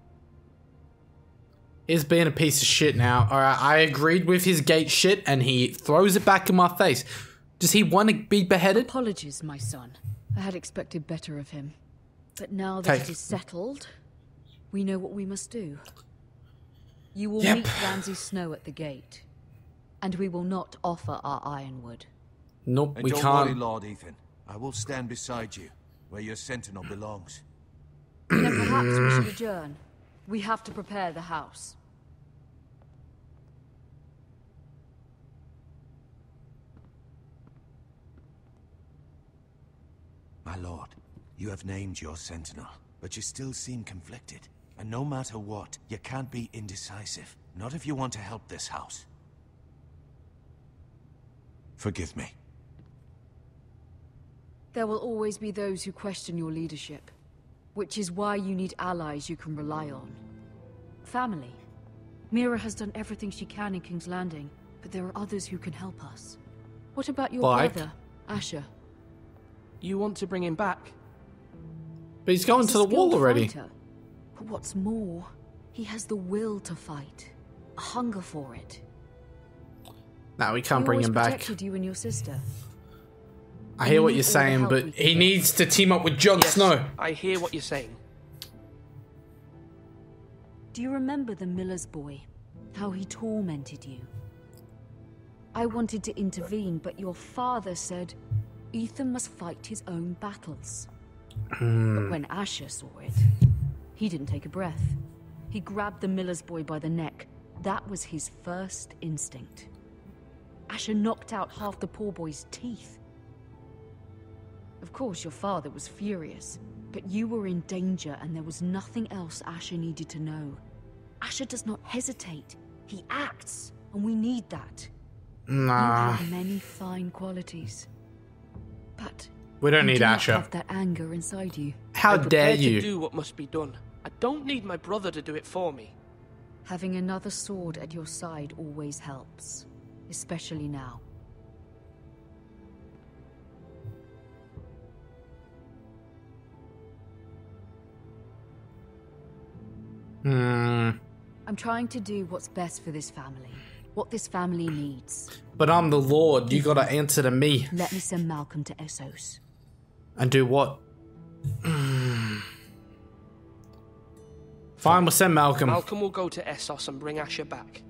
He's being a piece of shit now. Alright, I agreed with his gate shit and he throws it back in my face. Does he want to be beheaded? Apologies, my son. I had expected better of him. But now that Take- it is settled, we know what we must do. You will Yep. meet Ramsay Snow at the gate, and we will not offer our ironwood. Nope, And we don't can't. worry, Lord Ethan. I will stand beside you, where your sentinel belongs. Then perhaps we should mm. adjourn. We have to prepare the house. My lord, you have named your sentinel, but you still seem conflicted. And no matter what, you can't be indecisive. Not if you want to help this house. Forgive me. There will always be those who question your leadership, which is why you need allies you can rely on. Family. Mira has done everything she can in King's Landing, but there are others who can help us. What about your Like? brother, Asher? You want to bring him back? But he's going He's to the wall skilled already. fighter. But what's more, he has the will to fight, a hunger for it. No, we can't he bring him back. protected you and your sister. I hear what you're saying, but we he needs to team up with Jon Yes, Snow. I hear what you're saying. Do you remember the miller's boy? How he tormented you? I wanted to intervene, but your father said Ethan must fight his own battles. Hmm. But when Asher saw it, he didn't take a breath. He grabbed the miller's boy by the neck. That was his first instinct. Asher knocked out half the poor boy's teeth. Of course, your father was furious, but you were in danger and there was nothing else Asher needed to know. Asher does not hesitate. He acts, and we need that. Nah. You have many fine qualities. But we don't need do not Asher. have that anger inside you. How I'm dare you? to do what must be done. I don't need my brother to do it for me. Having another sword at your side always helps, especially now. Hmm. I'm trying to do what's best for this family, what this family needs. But I'm the Lord. You gotta answer to me. Let me send Malcolm to Essos. And do what? Hmm. Fine, we'll send Malcolm. Malcolm will go to Essos and bring Asher back.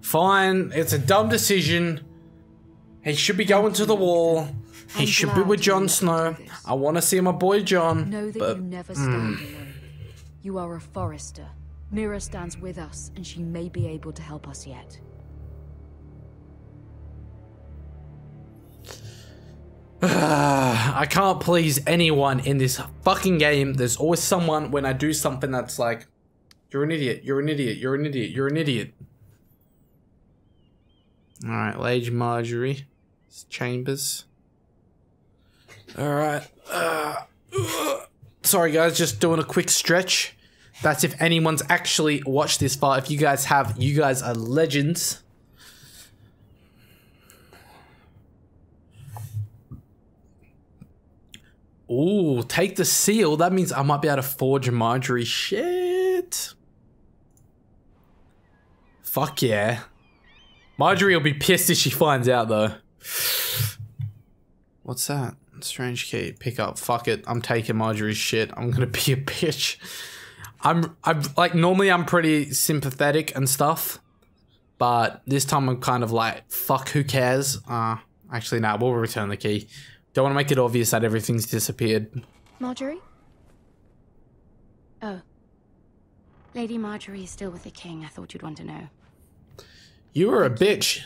Fine, it's a dumb decision. He should be going to the wall. He I'm should be with you Jon Snow. I want to see my boy Jon. Know that but you never mm, stand alone. You are a Forrester. Mira stands with us, and she may be able to help us yet. [sighs] I can't please anyone in this fucking game. There's always someone when I do something that's like, you're an idiot, you're an idiot, you're an idiot, you're an idiot. Alright, Lage Margaery. Chambers. Alright. Uh, uh, sorry guys, just doing a quick stretch. That's if anyone's actually watched this far. If you guys have, you guys are legends. Ooh, take the seal. That means I might be able to forge Margaery. Shit. Fuck yeah. Margaery will be pissed if she finds out though. What's that? Strange key. Pick up. Fuck it. I'm taking Margaery's shit. I'm gonna be a bitch. I'm I'm like normally I'm pretty sympathetic and stuff. But this time I'm kind of like, fuck who cares? Uh actually nah, we'll return the key. Don't want to make it obvious that everything's disappeared. Margaery? Oh. Lady Margaery is still with the king. I thought you'd want to know. You were a bitch.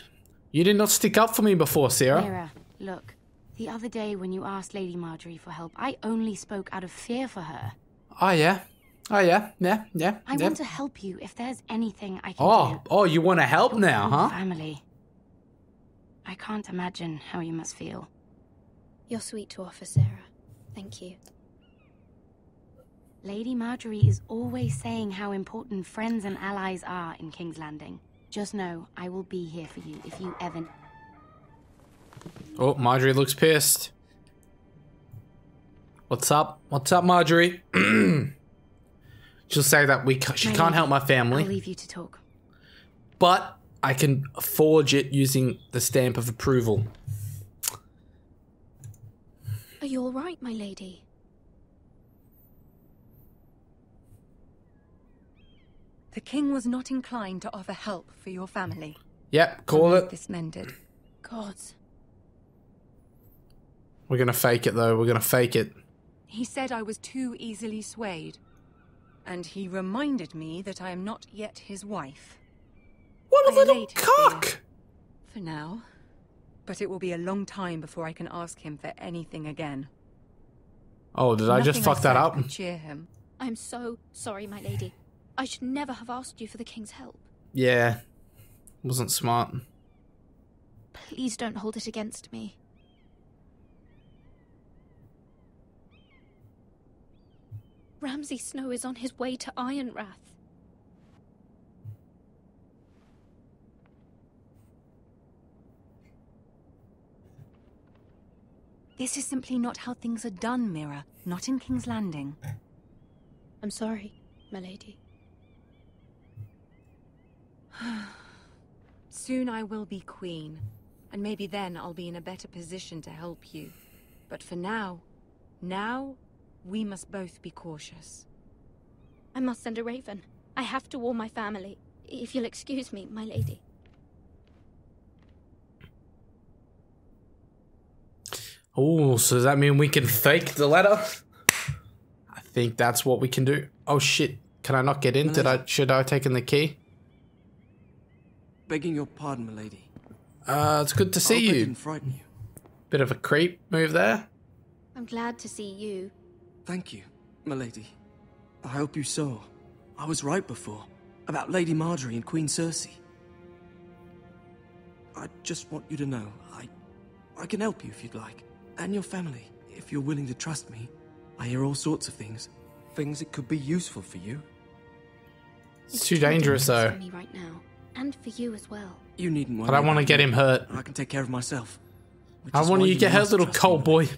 You did not stick up for me before, Sera. Mira, look. The other day when you asked Lady Margaery for help, I only spoke out of fear for her. Oh yeah. Oh yeah. Yeah. Yeah. I yeah. want to help you if there's anything I can Oh, do. oh, you want to help Your now, huh? Family. I can't imagine how you must feel. You're sweet to offer, Sera. Thank you. Lady Margaery is always saying how important friends and allies are in King's Landing. Just know I will be here for you if you ever. Oh, Margaery looks pissed. What's up? What's up, Margaery? [clears throat] She'll say that we ca- she My can't help my family, I'll leave you to talk. but I can forge it using the stamp of approval. Are you all right, my lady? The king was not inclined to offer help for your family. Yep, call it. This mended. Gods. We're gonna fake it though. We're gonna fake it. He said I was too easily swayed. And he reminded me that I am not yet his wife. What a I little cock! For now. But it will be a long time before I can ask him for anything again. Oh, did I just Nothing fuck that up? cheer him. I'm so sorry, my lady. I should never have asked you for the king's help. Yeah, wasn't smart. Please don't hold it against me. Ramsay Snow is on his way to Ironrath. This is simply not how things are done, Mira. Not in King's Landing. I'm sorry, my lady. [sighs] Soon I will be queen, and maybe then I'll be in a better position to help you. But for now, now, we must both be cautious. I must send a raven. I have to warn my family. If you'll excuse me, my lady. Oh, so does that mean we can fake the letter? I think that's what we can do. Oh shit! Can I not get in? Did I? Should I have taken the key? Begging your pardon, milady. Uh, it's good to see hope I you. didn't frighten you. Bit of a creep move there. I'm glad to see you. Thank you, milady. I hope you saw. I was right before. About Lady Margaery and Queen Cersei. I just want you to know, I... I can help you if you'd like. And your family, if you're willing to trust me. I hear all sorts of things. Things that could be useful for you. It's too dangerous though. For me right now, and for you as well. You needn't worry I don't want to get him hurt. I can take care of myself. I want you to get hurt, little cold boy.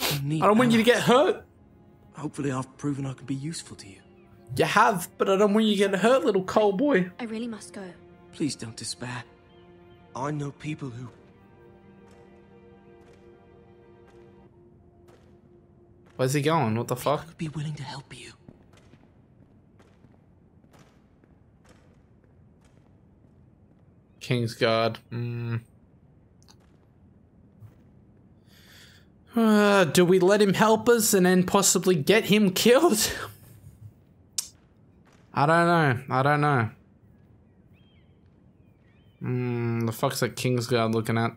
I don't want you to get hurt. Hopefully I've proven I can be useful to you. You have, but I don't want you to get hurt, little cold boy. I really must go. Please don't despair. I know people who... Where's he going? What the fuck? would be willing to help you. Kingsguard. Mm. Uh, do we let him help us and then possibly get him [laughs] killed? I don't know. I don't know. Hmm, the fuck's that Kingsguard looking at?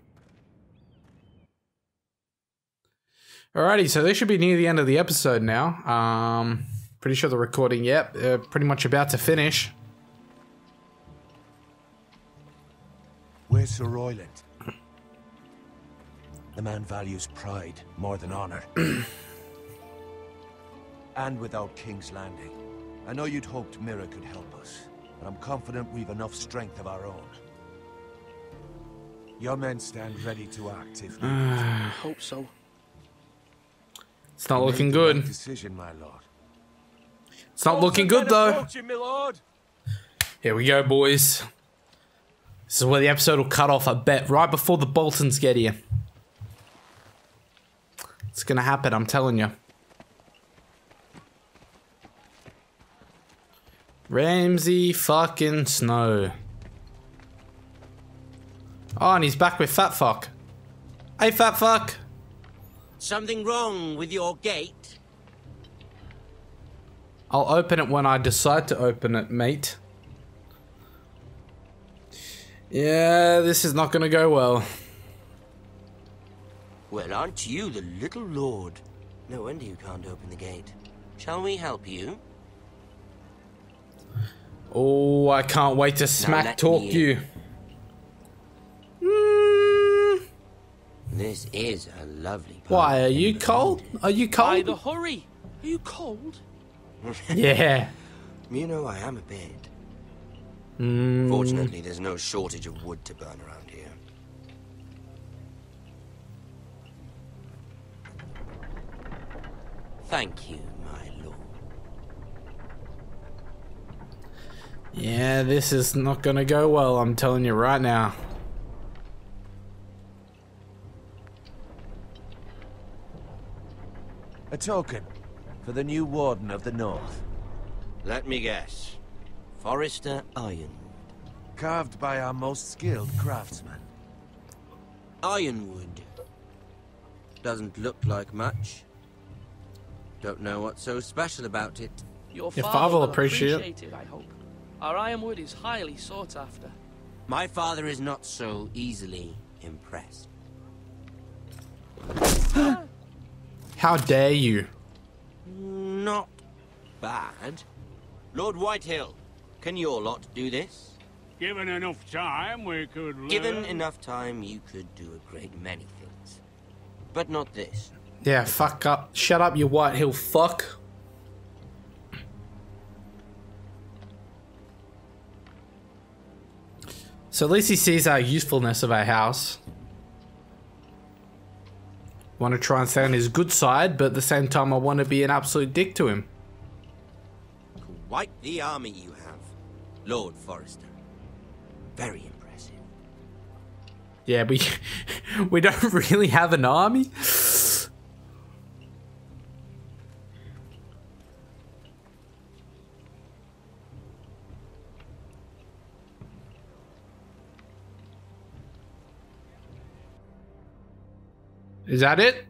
Alrighty, so this should be near the end of the episode now. Um, pretty sure the recording, yep, uh, pretty much about to finish. Where's Sir Royland? The man values pride more than honor. [clears throat] and without King's Landing. I know you'd hoped Mira could help us, but I'm confident we've enough strength of our own. Your men stand ready to act if needed. I [sighs] hope so. It's not You looking made the right good. Decision, my lord. It's not looking good though. Approaching, my lord. Here we go, boys. This is where the episode will cut off, I bet, right before the Boltons get here. It's gonna happen, I'm telling you. Ramsay fucking Snow. Oh, and he's back with Fat Fuck. Hey, Fat Fuck. Something wrong with your gate? I'll open it when I decide to open it, mate. Yeah, this is not gonna go well. Well, aren't you the little lord? No wonder you can't open the gate. Shall we help you? Oh, I can't wait to smack talk me in. you. This is a lovely part. Why, are you cold? Are you By cold? the hurry. Are you cold? [laughs] Yeah. You know I am a bit. Mm, Fortunately, there's no shortage of wood to burn around Thank you, my lord. Yeah, this is not gonna go well, I'm telling you right now. A token for the new Warden of the North. Let me guess. Forrester Iron. Carved by our most skilled craftsman. Ironwood. Doesn't look like much. Don't know what's so special about it. Your Your father, father will will appreciate- appreciate it, I hope. Our ironwood is highly sought after. My father is not so easily impressed. [gasps] How dare you? Not bad. Lord Whitehill, can your lot do this? Given enough time, we could learn. Given enough time, you could do a great many things. But not this. Yeah, fuck up. Shut up, you Whitehill fuck. So at least he sees our usefulness of our house. Want to try and stay on his good side, but at the same time I want to be an absolute dick to him. Quite the army you have, Lord Forrester. Very impressive. Yeah, we [laughs] we don't [laughs] really have an army. Is that it?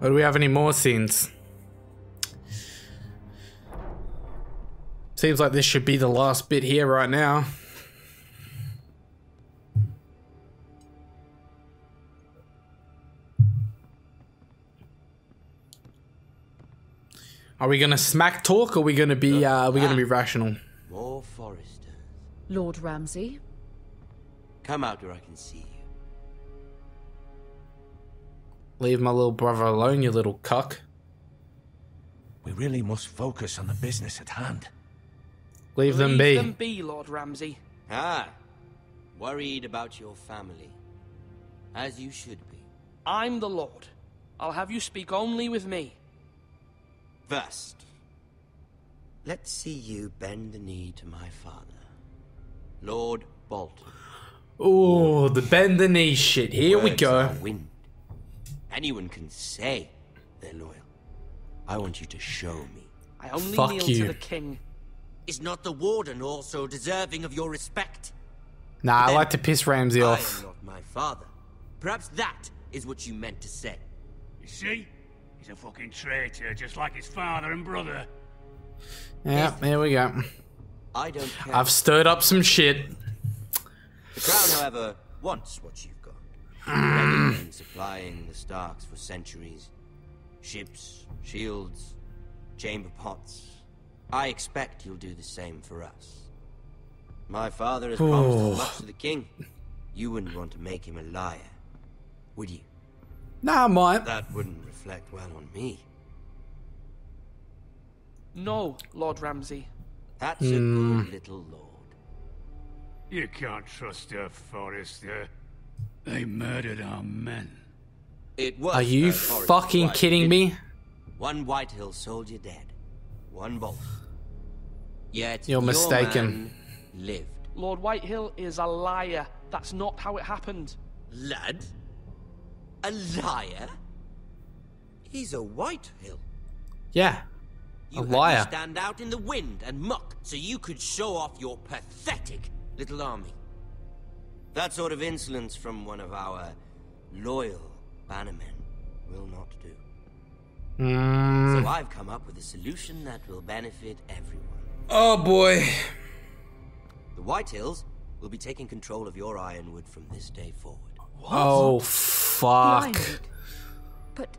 Or do we have any more scenes? Seems like this should be the last bit here right now. Are we gonna smack talk or are we gonna be uh, are we gonna be rational? More Forresters. Lord Ramsay? Come out where I can see you. Leave my little brother alone, you little cuck. We really must focus on the business at hand. Leave them be. Leave be. them be, Lord Ramsay. Ah, worried about your family. As you should be. I'm the Lord. I'll have you speak only with me. First, let's see you bend the knee to my father, Lord Bolton. Oh, the bend the knee shit. Here we Words go. Are wind. Anyone can say they're loyal. I want you to show me. I only Fuck kneel you. to the king. Is not the warden also deserving of your respect? Nah, I like to piss Ramsay I off. am not my father. Perhaps that is what you meant to say. You see? He's a fucking traitor, just like his father and brother. Yeah, here we go. I don't care. I've stirred up some shit. The crown, however, wants what you've got. Ready and supplying the Starks for centuries. Ships, shields, chamber pots. I expect you'll do the same for us. My father has promised Ooh. as much to the king. You wouldn't want to make him a liar, would you? Nah, I might. That wouldn't reflect well on me. No, Lord Ramsay. That's a Hmm. good little lord. You can't trust her, Forrester. They murdered our men. It was Are you fucking kidding me? One Whitehill soldier dead. One bolt. Yet You're your mistaken. man lived. Lord Whitehill is a liar. That's not how it happened. Lad? A liar? He's a Whitehill. Yeah. You A liar. stand out in the wind and muck so you could show off your pathetic little army. That sort of insolence from one of our loyal bannermen will not do. Mm. So I've come up with a solution that will benefit everyone. Oh boy. The Whitehills will be taking control of your Ironwood from this day forward. What? Oh fuck. But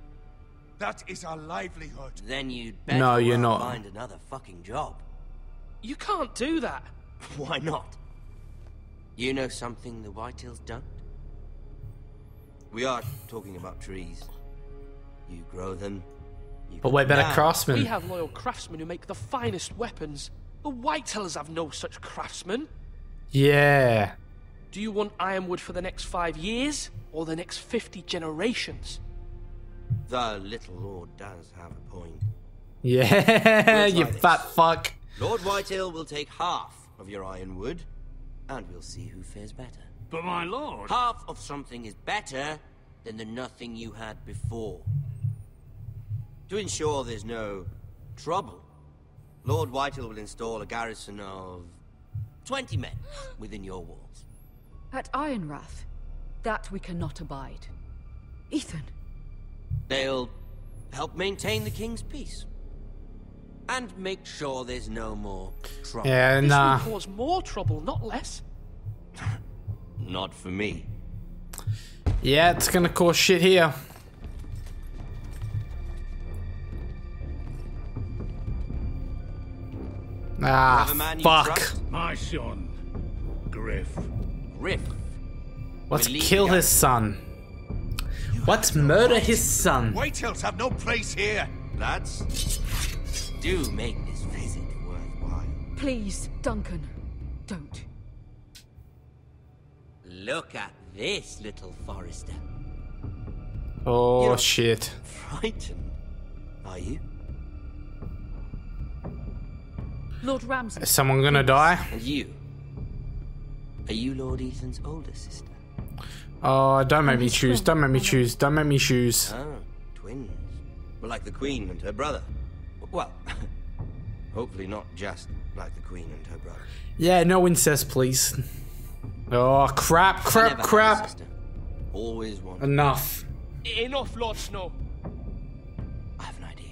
That is our livelihood. Then you'd better No, you're well not. find another fucking job. You can't do that. [laughs] Why not? You know something the Whitehills don't? We are talking about trees. You grow them. You But we're better down. craftsmen. We have loyal craftsmen who make the finest weapons. The Whitehills have no such craftsmen. Yeah. Do you want ironwood for the next five years or the next 50 generations? The little lord does have a point. Yeah, [laughs] We'll you this. fat fuck. Lord Whitehill will take half of your ironwood, and we'll see who fares better. But my lord... Half of something is better than the nothing you had before. To ensure there's no trouble, Lord Whitehill will install a garrison of 20 men [gasps] within your walls. at Ironrath, that we cannot abide. Ethan, They'll help maintain the king's peace. And make sure there's no more trouble. Yeah, nah. This will cause more trouble, not less. [laughs] Not for me. Yeah, it's gonna cause shit here. Ah, Have a man you fuck. My son, Gryff. Gryff. Let's We leave kill the his son. Let's murder his son. Whitehills have no place here. Lads, do make this visit worthwhile. please, Duncan, don't. Look at this, little Forrester. Oh You're- shit. Frightened, are you? Lord Ramsay, Is someone gonna die? And you? Are you Lord Ethan's older sister? Oh, don't make me choose. Don't make me choose. Don't make me choose. Ah, twins. Well, like the Queen and her brother. Well, [laughs] hopefully not just like the Queen and her brother. Yeah, no incest, please. Oh, crap, crap, never had a crap. Always one. Enough. Enough, Lord Snow. I have an idea.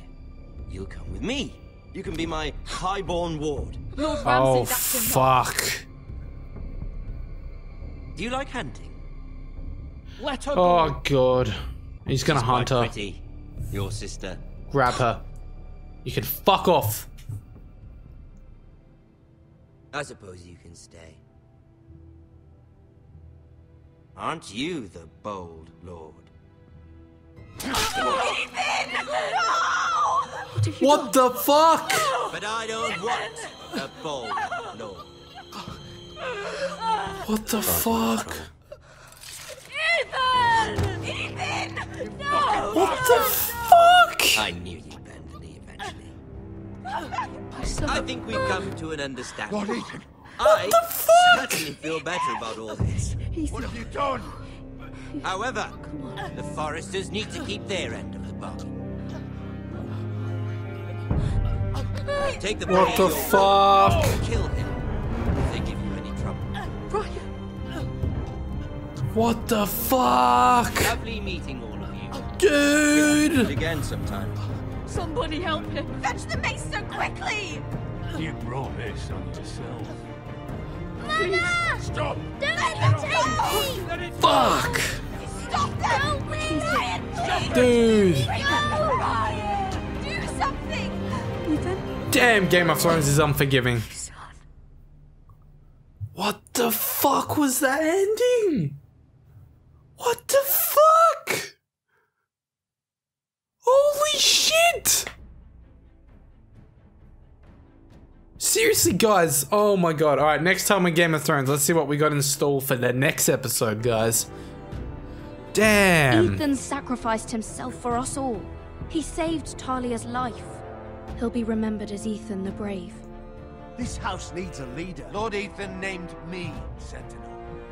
You'll come with me. You can be my highborn ward. Lord oh, Ramsay, Oh, that's fuck. Do you like hunting? Let her Oh, go. God. He's gonna She's hunt her. Pretty. Your sister. Grab her. You can fuck off. I suppose you can stay. Aren't you the bold lord? What the fuck? But I don't want a bold lord. What the fuck? Ethan! Ethan! No! What the fuck? I knew I think we've come to an understanding. Lord Ethan, I certainly feel better about all this. He's what have you done? However, the Forresters need to keep their end of the bargain. Take the What the you're fuck? or Kill him if they give you any trouble. What the fuck? Lovely meeting all of you. Dude! Again sometime. Somebody help him. Fetch the maester quickly! You brought this on yourself. Mama! Stop! Don't let him take me! Fuck! Stop them! Don't leave Ryon, please! Dude! No, Ryon! Do something! Damn, Game of Thrones is unforgiving. What the fuck was that ending? What the fuck? Holy shit! Seriously, guys. Oh my god. Alright, next time on Game of Thrones, let's see what we got in store for the next episode, guys. Damn. Ethan sacrificed himself for us all. He saved Talia's life. He'll be remembered as Ethan the Brave. This house needs a leader. Lord Ethan named me Sentinel.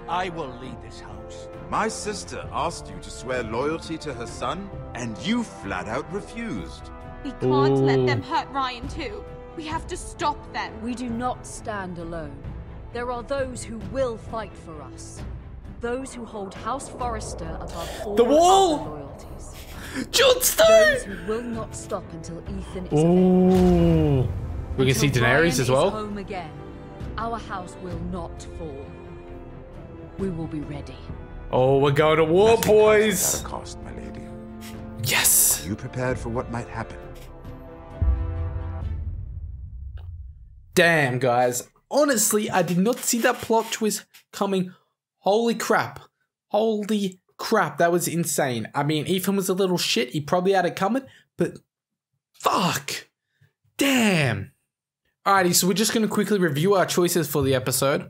I will lead this house. My sister asked you to swear loyalty to her son, and you flat out refused. We can't let them hurt Ryon too. We have to stop them. We do not stand alone. There are those who will fight for us. Those who hold House Forrester above all The wall! other loyalties. [laughs] Jon Snow! Those who will not stop until Ethan is Ooh. We can see Until Daenerys Ryon as well. home again. Our house will not fall. We will be ready. Oh, we're going to war, Nothing boys. without a cost, my lady. Yes. Are you prepared for what might happen? Damn, guys. Honestly, I did not see that plot twist coming. Holy crap. Holy crap. That was insane. I mean, Ethan was a little shit. He probably had it coming, but fuck. Damn. Alrighty, so we're just going to quickly review our choices for the episode.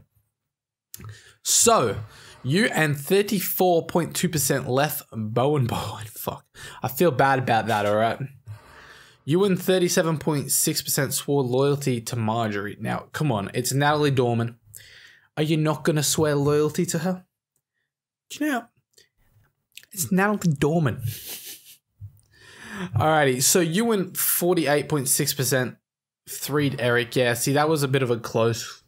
So, you and 34.2% left Bowen Bowen. [laughs] Fuck. I feel bad about that, alright? You and 37.6% swore loyalty to Margaery. Now, come on, it's Natalie Dormer. Are you not going to swear loyalty to her? Do you know? It's Natalie Dormer. Alrighty, so you and 48.6% freed Eric. Yeah, see, that was a bit of a close,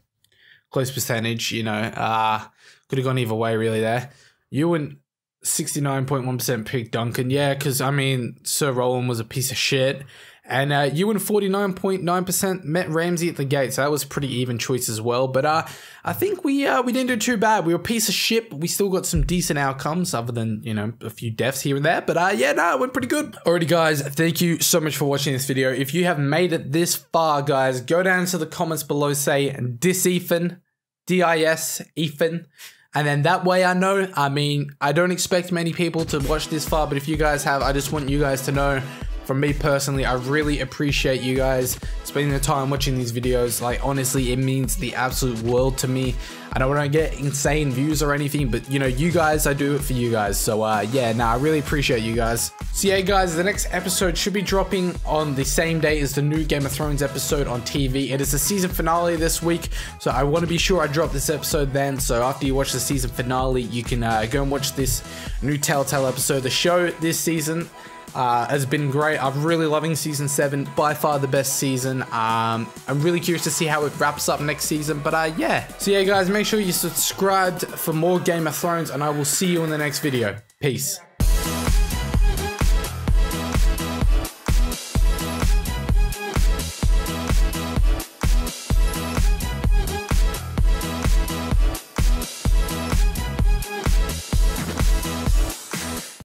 close percentage, you know. Uh, could have gone either way, really, there. You and 69.1% picked Duncan. Yeah, because, I mean, Sir Royland was a piece of shit. And uh, you and 49.9% met Ramsay at the gate, so that was a pretty even choice as well. But uh, I think we uh, we didn't do too bad. We were a piece of shit, but we still got some decent outcomes, other than you know a few deaths here and there. But uh, yeah, no, it went pretty good. Alrighty, guys, thank you so much for watching this video. If you have made it this far, guys, go down to the comments below, say dis Ethan, D I S Ethan. And then that way I know, I mean, I don't expect many people to watch this far, but if you guys have, I just want you guys to know from me personally, I really appreciate you guys spending the time watching these videos. Like, honestly, it means the absolute world to me. I don't want to get insane views or anything, but you know, you guys, I do it for you guys. So, uh, yeah, nah, I really appreciate you guys. So, yeah, guys, the next episode should be dropping on the same day as the new Game of Thrones episode on TV. It is the season finale this week, so I want to be sure I drop this episode then. So, after you watch the season finale, you can uh, go and watch this new Telltale episode. The show this season uh, has been great. I'm really loving season seven, by far the best season. Um, I'm really curious to see how it wraps up next season, but uh, yeah. So yeah, guys, make sure you subscribed for more Game of Thrones, and I will see you in the next video. Peace.